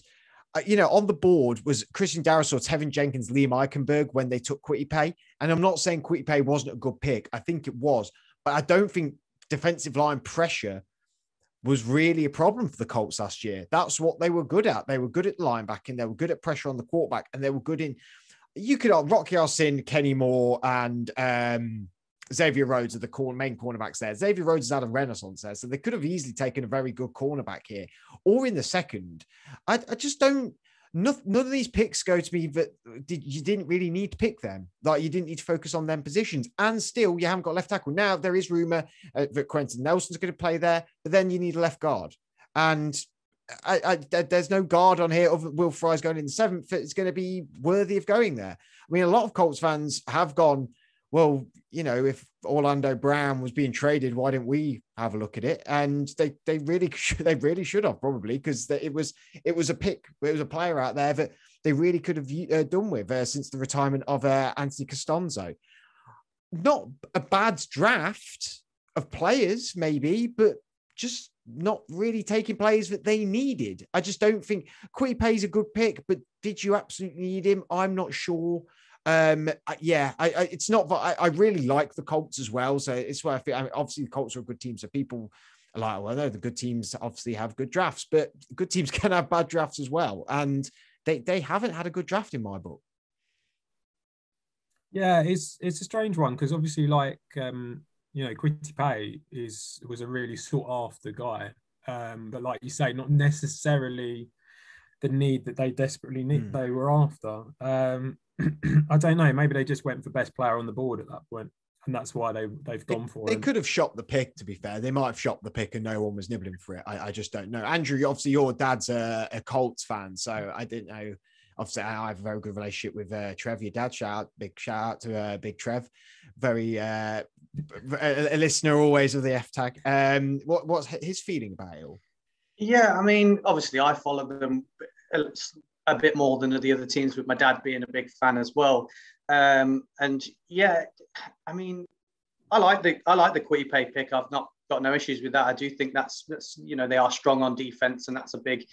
you know, on the board was Christian Darrisaw, Teven Jenkins, Liam Eichenberg when they took Kwity Paye. And I'm not saying Kwity Paye wasn't a good pick. I think it was, but I don't think defensive line pressure was really a problem for the Colts last year. That's what they were good at. They were good at linebacking. They were good at pressure on the quarterback, and they were good in. You could uh, Rocky Ya-Sin, Kenny Moore, and um, Xavier Rhodes are the core, main cornerbacks there. Xavier Rhodes is out of renaissance there, so they could have easily taken a very good cornerback here, or in the second. I, I just don't. None, none of these picks go to me that did, you didn't really need to pick them. Like you didn't need to focus on them positions, and still you haven't got left tackle. Now there is rumor uh, that Quenton Nelson's going to play there, but then you need a left guard, and I, I, there's no guard on here of Will Fries going in the seventh. It's going to be worthy of going there. I mean, a lot of Colts fans have gone well, you know, if Orlando Brown was being traded, why didn't we have a look at it? And they they really they really should have probably because it was it was a pick, it was a player out there that they really could have uh, done with uh, since the retirement of uh, Anthony Castonzo. Not a bad draft of players, maybe, but just not really taking players that they needed. I just don't think Kwity Paye's a good pick, but did you absolutely need him? I'm not sure. Um, yeah, I, I, it's not. I, I really like the Colts as well, so it's where I feel. I mean, obviously, the Colts are a good team, so people are like, well, no, the good teams obviously have good drafts, but good teams can have bad drafts as well, and they they haven't had a good draft in my book. Yeah, it's it's a strange one because obviously, like um, you know, Kwity Paye is was a really sought after guy, um, but like you say, not necessarily the need that they desperately need mm. they were after. Um, I don't know. Maybe they just went for best player on the board at that point, and that's why they they've gone for they, it. They could have shot the pick. To be fair, they might have shot the pick and no one was nibbling for it. I, I just don't know. Andrew, obviously your dad's a, a, Colts fan, so I didn't know. Obviously, I have a very good relationship with uh, Trev, your dad. Shout out, big shout out to uh, Big Trev, very uh, a, a, listener always of the F tag. Um, what what's his feeling about it all? Yeah, I mean, obviously, I follow them a bit more than the other teams, with my dad being a big fan as well. Um, and yeah, I mean, I like the I like the Paye pick. I've not got no issues with that. I do think that's that's you know they are strong on defense, and that's a big,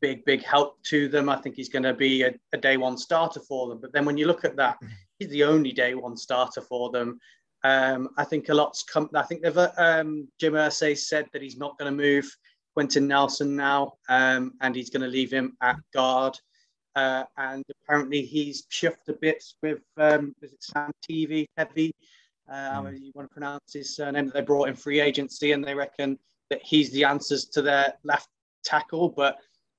big, big help to them. I think he's going to be a, a day one starter for them. But then when you look at that, he's the only day one starter for them. Um, I think a lot's come. I think they've um, Jim Irsay said that he's not going to move Quenton Nelson now, um, and he's going to leave him at guard. Uh, and apparently he's shifted a bit with um, is it Sam TV Heavy? Uh, mm. You want to pronounce his surname? That they brought in free agency, and they reckon that he's the answers to their left tackle. But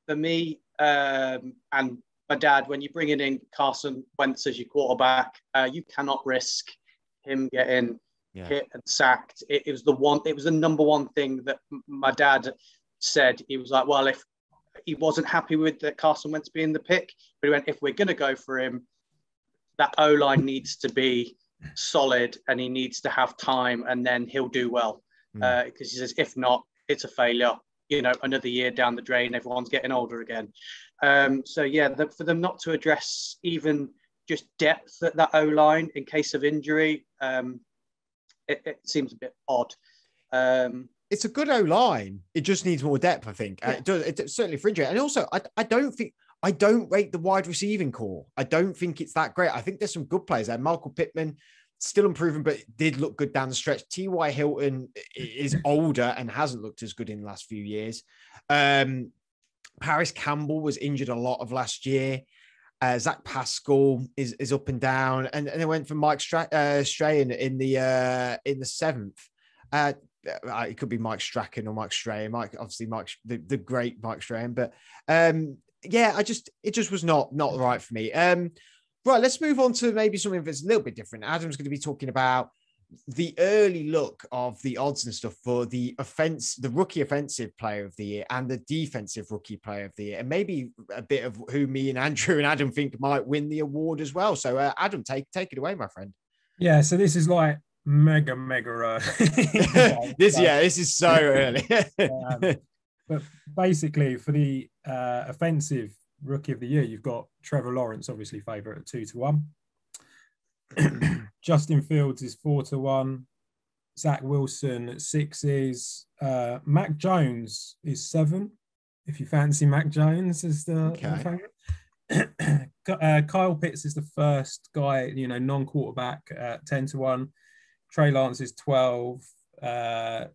for me um, and my dad, when you're bringing in Carson Wentz as your quarterback, uh, you cannot risk him getting yeah. hit and sacked. It, it, was the one. It was the number one thing that my dad said he was like, well, if he wasn't happy with that Carson Wentz being the pick, but he went, if we're going to go for him, that O line needs to be solid and he needs to have time and then he'll do well. because uh, he says if not, it's a failure. You know, another year down the drain, everyone's getting older again. Um, so yeah, the, for them not to address even just depth at that O line in case of injury, um, it, it, seems a bit odd. Um, it's a good O line. It just needs more depth, I think. Yeah. It does. It's certainly for injury, and also I, I don't think I don't rate the wide receiving core. I don't think it's that great. I think there's some good players there. Michael Pittman, still improving, but did look good down the stretch. T.Y. Hilton is older and hasn't looked as good in the last few years. Um, Parris Campbell was injured a lot of last year. Uh, Zach Pascal is, is up and down, and, and they went for Mike Stra- uh, Strahan in the uh, in the seventh. Uh, it could be Mike Strachan or Mike Strahan. Mike, obviously, Mike the, the great Mike Strahan, but um, yeah, I just it just was not not right for me. Um, right, let's move on to maybe something that's a little bit different. Adam's going to be talking about the early look of the odds and stuff for the offense, the rookie offensive player of the year and the defensive rookie player of the year, and maybe a bit of who me and Andrew and Adam think might win the award as well. So, uh, Adam, take take it away, my friend. Yeah, so this is like mega mega early. this yeah, this is so early. um, but basically, for the uh, offensive rookie of the year, you've got Trevor Lawrence, obviously favourite at two to one. Justin Fields is four to one. Zach Wilson at six is. Uh, Mac Jones is seven. If you fancy Mac Jones as the, okay. the uh, Kyle Pitts is the first guy, you know, non-quarterback at ten to one. Trey Lance is twelve. Uh,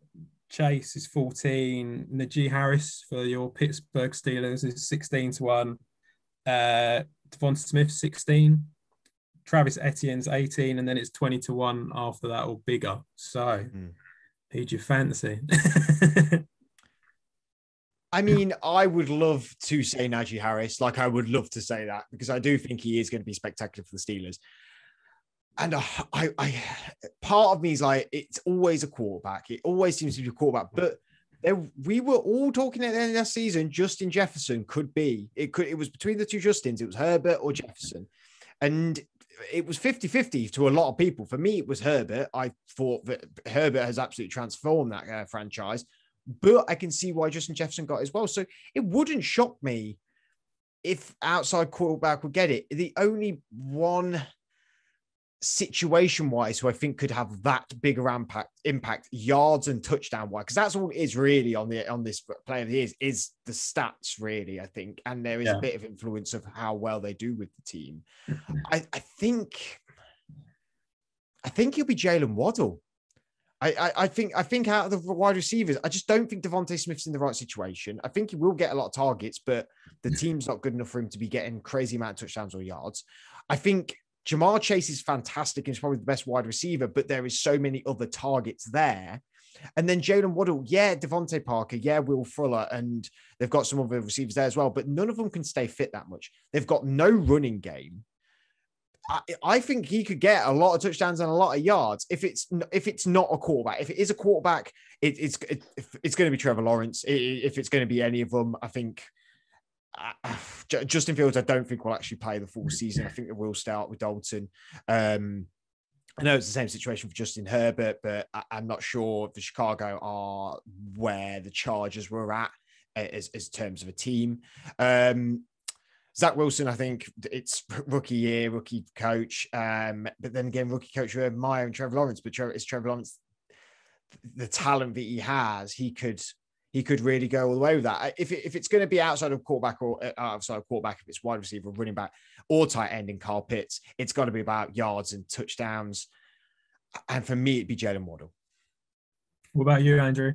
Chase is 14. Najee Harris for your Pittsburgh Steelers is 16 to 1. Uh, Devonta Smith, 16. Travis Etienne's 18, and then it's 20 to 1 after that or bigger. So, mm. who'd you fancy? I mean, I would love to say Najee Harris. Like, I would love to say that because I do think he is going to be spectacular for the Steelers. And I, I, part of me is like, it's always a quarterback. It always seems to be a quarterback. But there, we were all talking at the end of that season. Justin Jefferson could be. It could. It was between the two Justins. It was Herbert or Jefferson, and it was 50-50 to a lot of people. For me, it was Herbert. I thought that Herbert has absolutely transformed that uh, franchise, but I can see why Justin Jefferson got as well. So it wouldn't shock me if outside quarterback would get it. The only one situation wise who I think could have that bigger impact impact yards and touchdown wise because that's all it is really on the on this player of the year is, the stats really I think. And there is yeah. a bit of influence of how well they do with the team. Mm-hmm. I, I think I think he'll be Jaylen Waddle. I, I, I think I think out of the wide receivers I just don't think DeVonta Smith's in the right situation. I think he will get a lot of targets but the team's not good enough for him to be getting crazy amount of touchdowns or yards. I think Ja'Marr Chase is fantastic and is probably the best wide receiver, but there is so many other targets there. And then Jaylen Waddle, yeah, DeVante Parker, yeah, Will Fuller, and they've got some other receivers there as well, but none of them can stay fit that much. They've got no running game. I, I think he could get a lot of touchdowns and a lot of yards if it's if it's not a quarterback. If it is a quarterback, it, it's it, it's going to be Trevor Lawrence. If it's going to be any of them, I think Justin Fields, I don't think will actually play the full season. I think it will start with Dalton. Um, I know it's the same situation for Justin Herbert, but I, am not sure the Chicago are where the Chargers were at as, as terms of a team. Um, Zach Wilson, I think it's rookie year, rookie coach. Um, but then again, rookie coach Urban Meyer and Trevor Lawrence. But Trevor, is Trevor Lawrence the talent that he has? He could he could really go all the way with that. If, it, if it's going to be outside of quarterback or uh, outside of quarterback, if it's wide receiver, running back, or tight end in Kyle Pitts, it's got to be about yards and touchdowns. And for me, it'd be Jaylen Waddle. What about you, Andrew?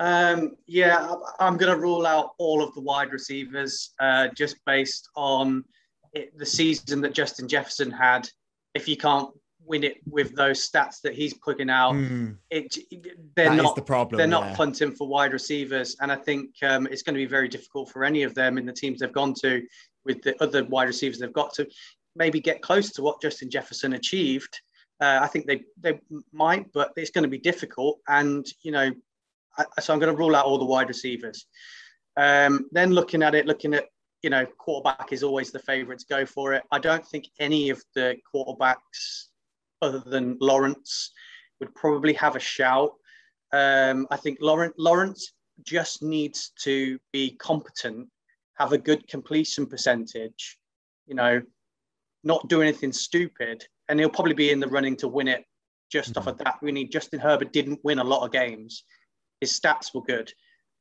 Um, yeah, I'm going to rule out all of the wide receivers uh, just based on it, the season that Justin Jefferson had. If you can't win it with those stats that he's putting out. Mm. It, they're that not the problem. They're not punting for wide receivers, and I think um, it's going to be very difficult for any of them in the teams they've gone to with the other wide receivers they've got to maybe get close to what Justin Jefferson achieved. Uh, I think they they might, but it's going to be difficult. And you know, I, so I'm going to rule out all the wide receivers. Um, then looking at it, looking at you know, quarterback is always the favourite to go for it. I don't think any of the quarterbacks other than Lawrence would probably have a shout. Um, I think Lawrence, Lawrence just needs to be competent, have a good completion percentage, you know, not do anything stupid, and he'll probably be in the running to win it just mm-hmm. off of that. We need Justin Herbert didn't win a lot of games. His stats were good.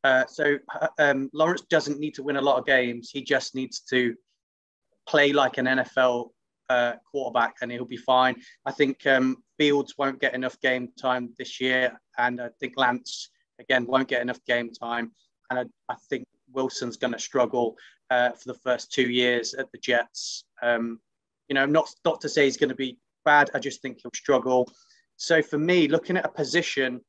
Uh, so um, Lawrence doesn't need to win a lot of games. He just needs to play like an NFL uh, quarterback, and he'll be fine. I think um, Fields won't get enough game time this year, and I think Lance again won't get enough game time, and I, I think Wilson's going to struggle uh, for the first two years at the Jets. Um, you know, not not to say he's going to be bad. I just think he'll struggle. So for me, looking at a position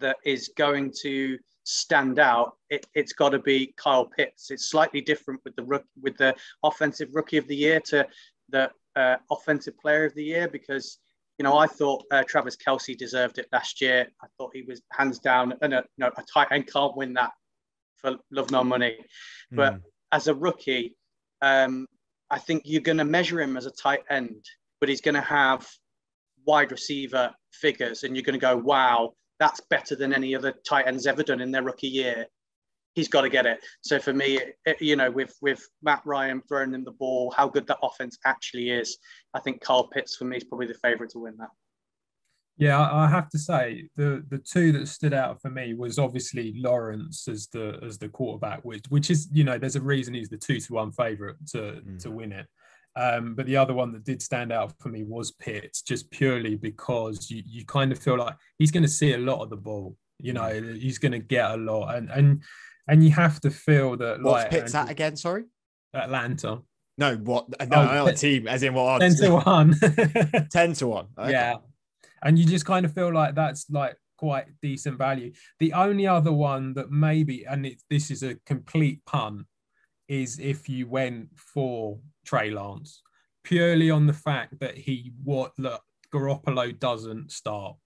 that is going to stand out, it, has got to be Kyle Pitts. It's slightly different with the with the offensive rookie of the year to the uh, offensive player of the year because you know I thought uh, Travis Kelce deserved it last year. I thought he was hands down, and a, no, a tight end can't win that for love nor money. But mm. as a rookie, um, I think you're going to measure him as a tight end, but he's going to have wide receiver figures, and you're going to go, wow, that's better than any other tight ends ever done in their rookie year. He's got to get it. So for me, it, you know, with with Matt Ryan throwing him the ball, how good that offense actually is, I think Kyle Pitts for me is probably the favourite to win that. Yeah, I have to say the the two that stood out for me was obviously Lawrence as the as the quarterback, which which is you know there's a reason he's the two to one favorite to mm. to win it. Um, but the other one that did stand out for me was Pitts, just purely because you, you kind of feel like he's going to see a lot of the ball. You know, mm. he's going to get a lot, and and and you have to feel that. What's like, Pitts at again? Sorry, Atlanta. No, what? Oh, no, oh, not a team. As in what? Ten to one. Ten to one. Okay. Yeah, and you just kind of feel like that's like quite decent value. The only other one that maybe, and it, this is a complete pun, is if you went for Trey Lance, purely on the fact that he what look Garoppolo doesn't start,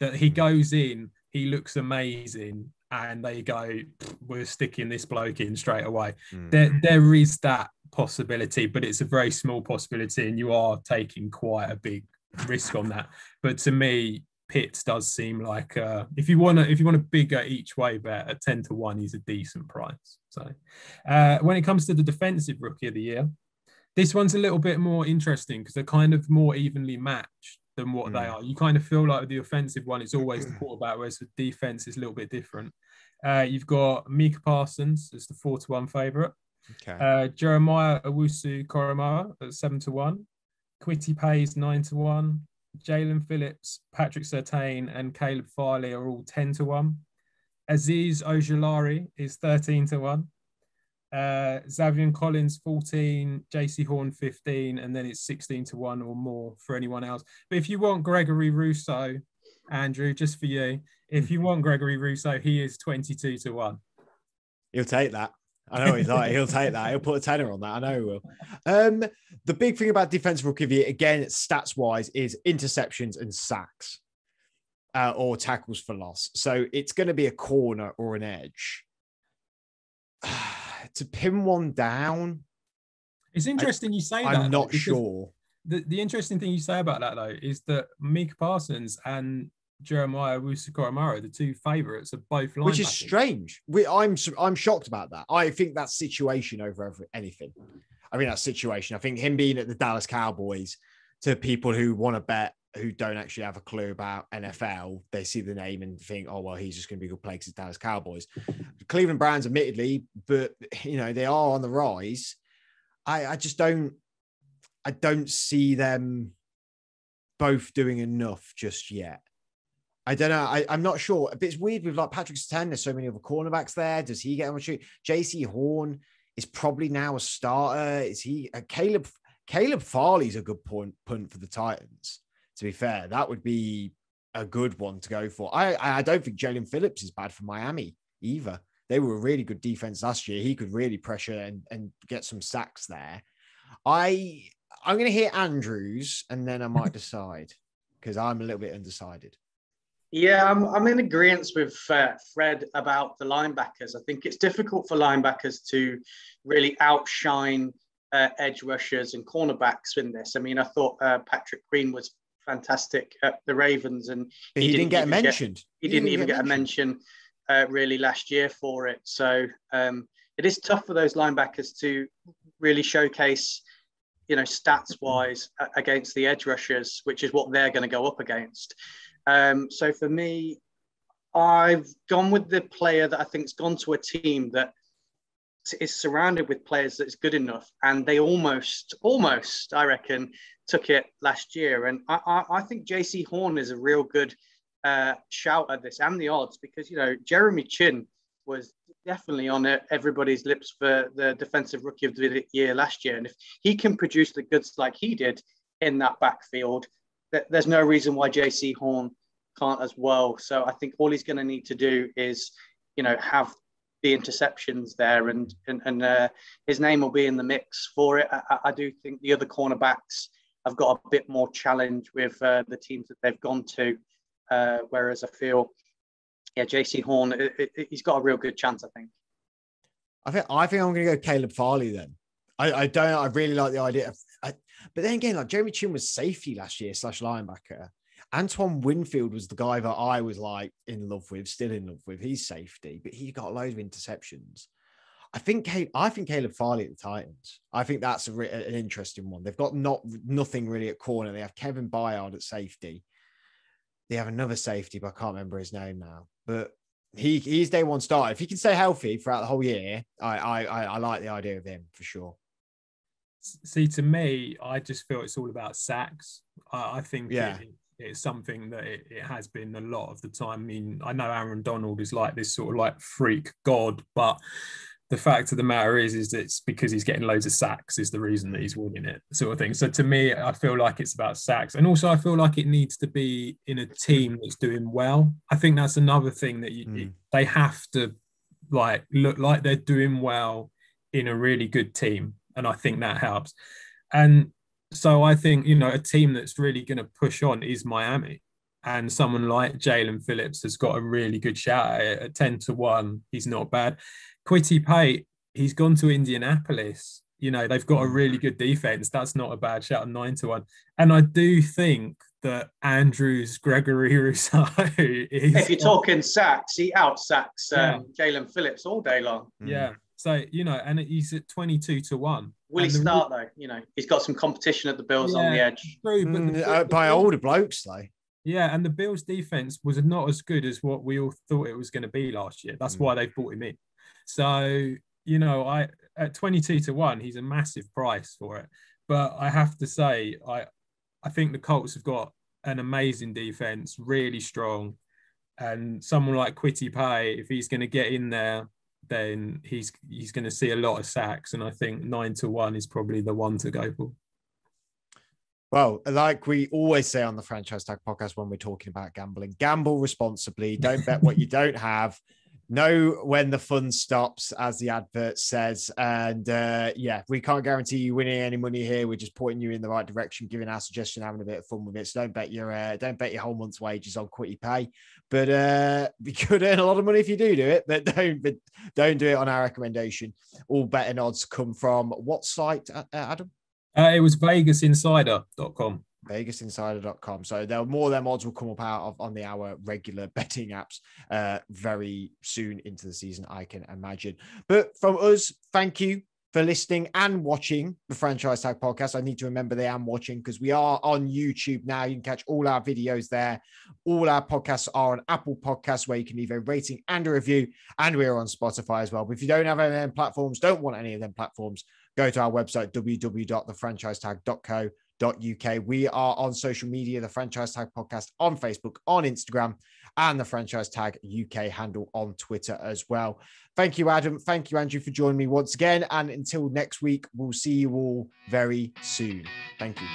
that he hmm. goes in, he looks amazing, and they go, we're sticking this bloke in straight away. Mm. There, there is that possibility, but it's a very small possibility, and you are taking quite a big risk on that. But to me, Pitts does seem like uh, if you want to if you want a bigger each way bet at ten to one, he's a decent price. So uh, when it comes to the defensive rookie of the year, this one's a little bit more interesting because they're kind of more evenly matched than what mm. they are. You kind of feel like the offensive one is always the quarterback, whereas the defense is a little bit different. Uh, you've got Micah Parsons as the four to one favorite. Okay. Uh, Jeremiah Owusu Koramoah at seven to one. Kwity Paye's nine to one. Jaelan Phillips, Patrick Surtain, and Caleb Farley are all 10 to 1. Azeez Ojulari is 13 to 1. Uh, Zaven Collins 14, Jaycee Horn 15, and then it's 16 to 1 or more for anyone else. But if you want Gregory Rousseau, Andrew, just for you, if you want Gregory Rousseau, he is 22 to 1. He'll take that. I know he's like, he'll take that. He'll put a tenner on that. I know he will. Um, the big thing about defensive rookie of the year, again, stats wise, is interceptions and sacks uh, or tackles for loss. So it's going to be a corner or an edge. to pin one down. It's interesting I, you say that. I'm not sure. The, the interesting thing you say about that, though, is that Micah Parsons and Jeremiah Owusu-Koramoah, the two favourites, are both. Which is strange. We, I'm I'm shocked about that. I think that situation over anything. I mean, that situation. I think him being at the Dallas Cowboys to people who want to bet who don't actually have a clue about NFL, they see the name and think, oh, well, he's just going to be a good player because it's Dallas Cowboys. Cleveland Browns, admittedly, but, you know, they are on the rise. I, I just don't, I don't see them both doing enough just yet. I don't know. I, am not sure. But it's weird with like Patrick Surtain. There's so many other cornerbacks there. Does he get much? Jaycee Horn is probably now a starter. Is he? Uh, Caleb Caleb Farley's a good point punt for the Titans. To be fair, that would be a good one to go for. I I don't think Jaelan Phillips is bad for Miami either. They were a really good defense last year. He could really pressure and, and get some sacks there. I I'm going to hear Andrews and then I might decide because I'm a little bit undecided. Yeah, I'm, I'm in agreement with uh, Fred about the linebackers. I think it's difficult for linebackers to really outshine uh, edge rushers and cornerbacks in this. I mean, I thought uh, Patrick Queen was fantastic at the Ravens, and he, he, didn't, get mentioned. Get, he, he, didn't, didn't even get, get a mention uh, really last year for it. So um, it is tough for those linebackers to really showcase, you know, stats wise against the edge rushers, which is what they're going to go up against. Um, so for me, I've gone with the player that I think's gone to a team that is surrounded with players that's good enough, and they almost, almost, I reckon, took it last year. And I, I, I think Jaycee Horn is a real good uh, shout at this and the odds because you know Jeremy Chinn was definitely on everybody's lips for the defensive rookie of the year last year, and if he can produce the goods like he did in that backfield, there's no reason why Jaycee Horn can't as well. So I think all he's going to need to do is, you know, have the interceptions there, and and, and uh, his name will be in the mix for it. I, I, do think the other cornerbacks have got a bit more challenge with uh, the teams that they've gone to, uh, whereas I feel, yeah, Jaycee Horn, it, it, he's got a real good chance. I think. I think I think I'm going to go Caleb Farley then. I, I don't. I really like the idea. Of, but then again, like Jeremy Chinn was safety last year slash linebacker. Antoine Winfield was the guy that I was like in love with, still in love with. He's safety, but he got loads of interceptions. I think I think Caleb Farley at the Titans. I think that's a, an interesting one. They've got not nothing really at corner. They have Kevin Byard at safety. They have another safety, but I can't remember his name now. But he he's day one starter. If he can stay healthy throughout the whole year, I I, I like the idea of him for sure. See, to me, I just feel it's all about sacks. I, I think yeah. It, it's something that it, it, has been a lot of the time. I mean, I know Aaron Donald is like this sort of like freak god, but the fact of the matter is, is it's because he's getting loads of sacks is the reason that he's winning it, sort of thing. So to me, I feel like it's about sacks, and also I feel like it needs to be in a team that's doing well. I think that's another thing that you, mm. they have to like look like they're doing well in a really good team, and I think that helps. And so I think you know a team that's really going to push on is Miami, and someone like Jaelan Phillips has got a really good shout at, at ten to one. He's not bad. Kwity Paye, he's gone to Indianapolis. You know they've got a really good defense. That's not a bad shout. Nine to one, and I do think that Andrews Gregory Rousseau is. If you're talking sacks, he out sacks um, yeah. Jaelan Phillips all day long. Yeah. So you know, and he's at twenty-two to one. Will he start though? You know, he's got some competition at the Bills yeah, on the edge. True, but mm, the, uh, by older blokes though. Yeah, and the Bills' defense was not as good as what we all thought it was going to be last year. That's mm. why they brought him in. So you know, I at twenty-two to one, he's a massive price for it. But I have to say, I I think the Colts have got an amazing defense, really strong, and someone like Kwity Paye, if he's going to get in there then he's he's going to see a lot of sacks, and I think nine to one is probably the one to go for. Well, like we always say on the Franchise Tag podcast when we're talking about gambling, gamble responsibly. Don't bet what you don't have know when the fun stops, as the advert says. And uh, yeah, we can't guarantee you winning any money here. We're just pointing you in the right direction, giving our suggestion, having a bit of fun with it. So don't bet your uh, don't bet your whole month's wages on Kwity Paye, But uh, you could earn a lot of money if you do do it. But don't but don't do it on our recommendation. All betting odds come from what site, Adam? Uh, it was VegasInsider.com. VegasInsider.com. So there are more of them odds will come up out of on the hour regular betting apps uh, very soon into the season, I can imagine. But from us, thank you for listening and watching the Franchise Tag podcast. I need to remember they am watching because we are on YouTube now. You can catch all our videos there. All our podcasts are on Apple Podcasts where you can leave a rating and a review, and we're on Spotify as well. But if you don't have any of them platforms, don't want any of them platforms, go to our website www.thefranchisetag.co uk. We are on social media, the Franchise Tag Podcast on Facebook, on Instagram, and the Franchise Tag UK handle on Twitter as well. Thank you, Adam. Thank you, Andrew, for joining me once again. And until next week, we'll see you all very soon. Thank you.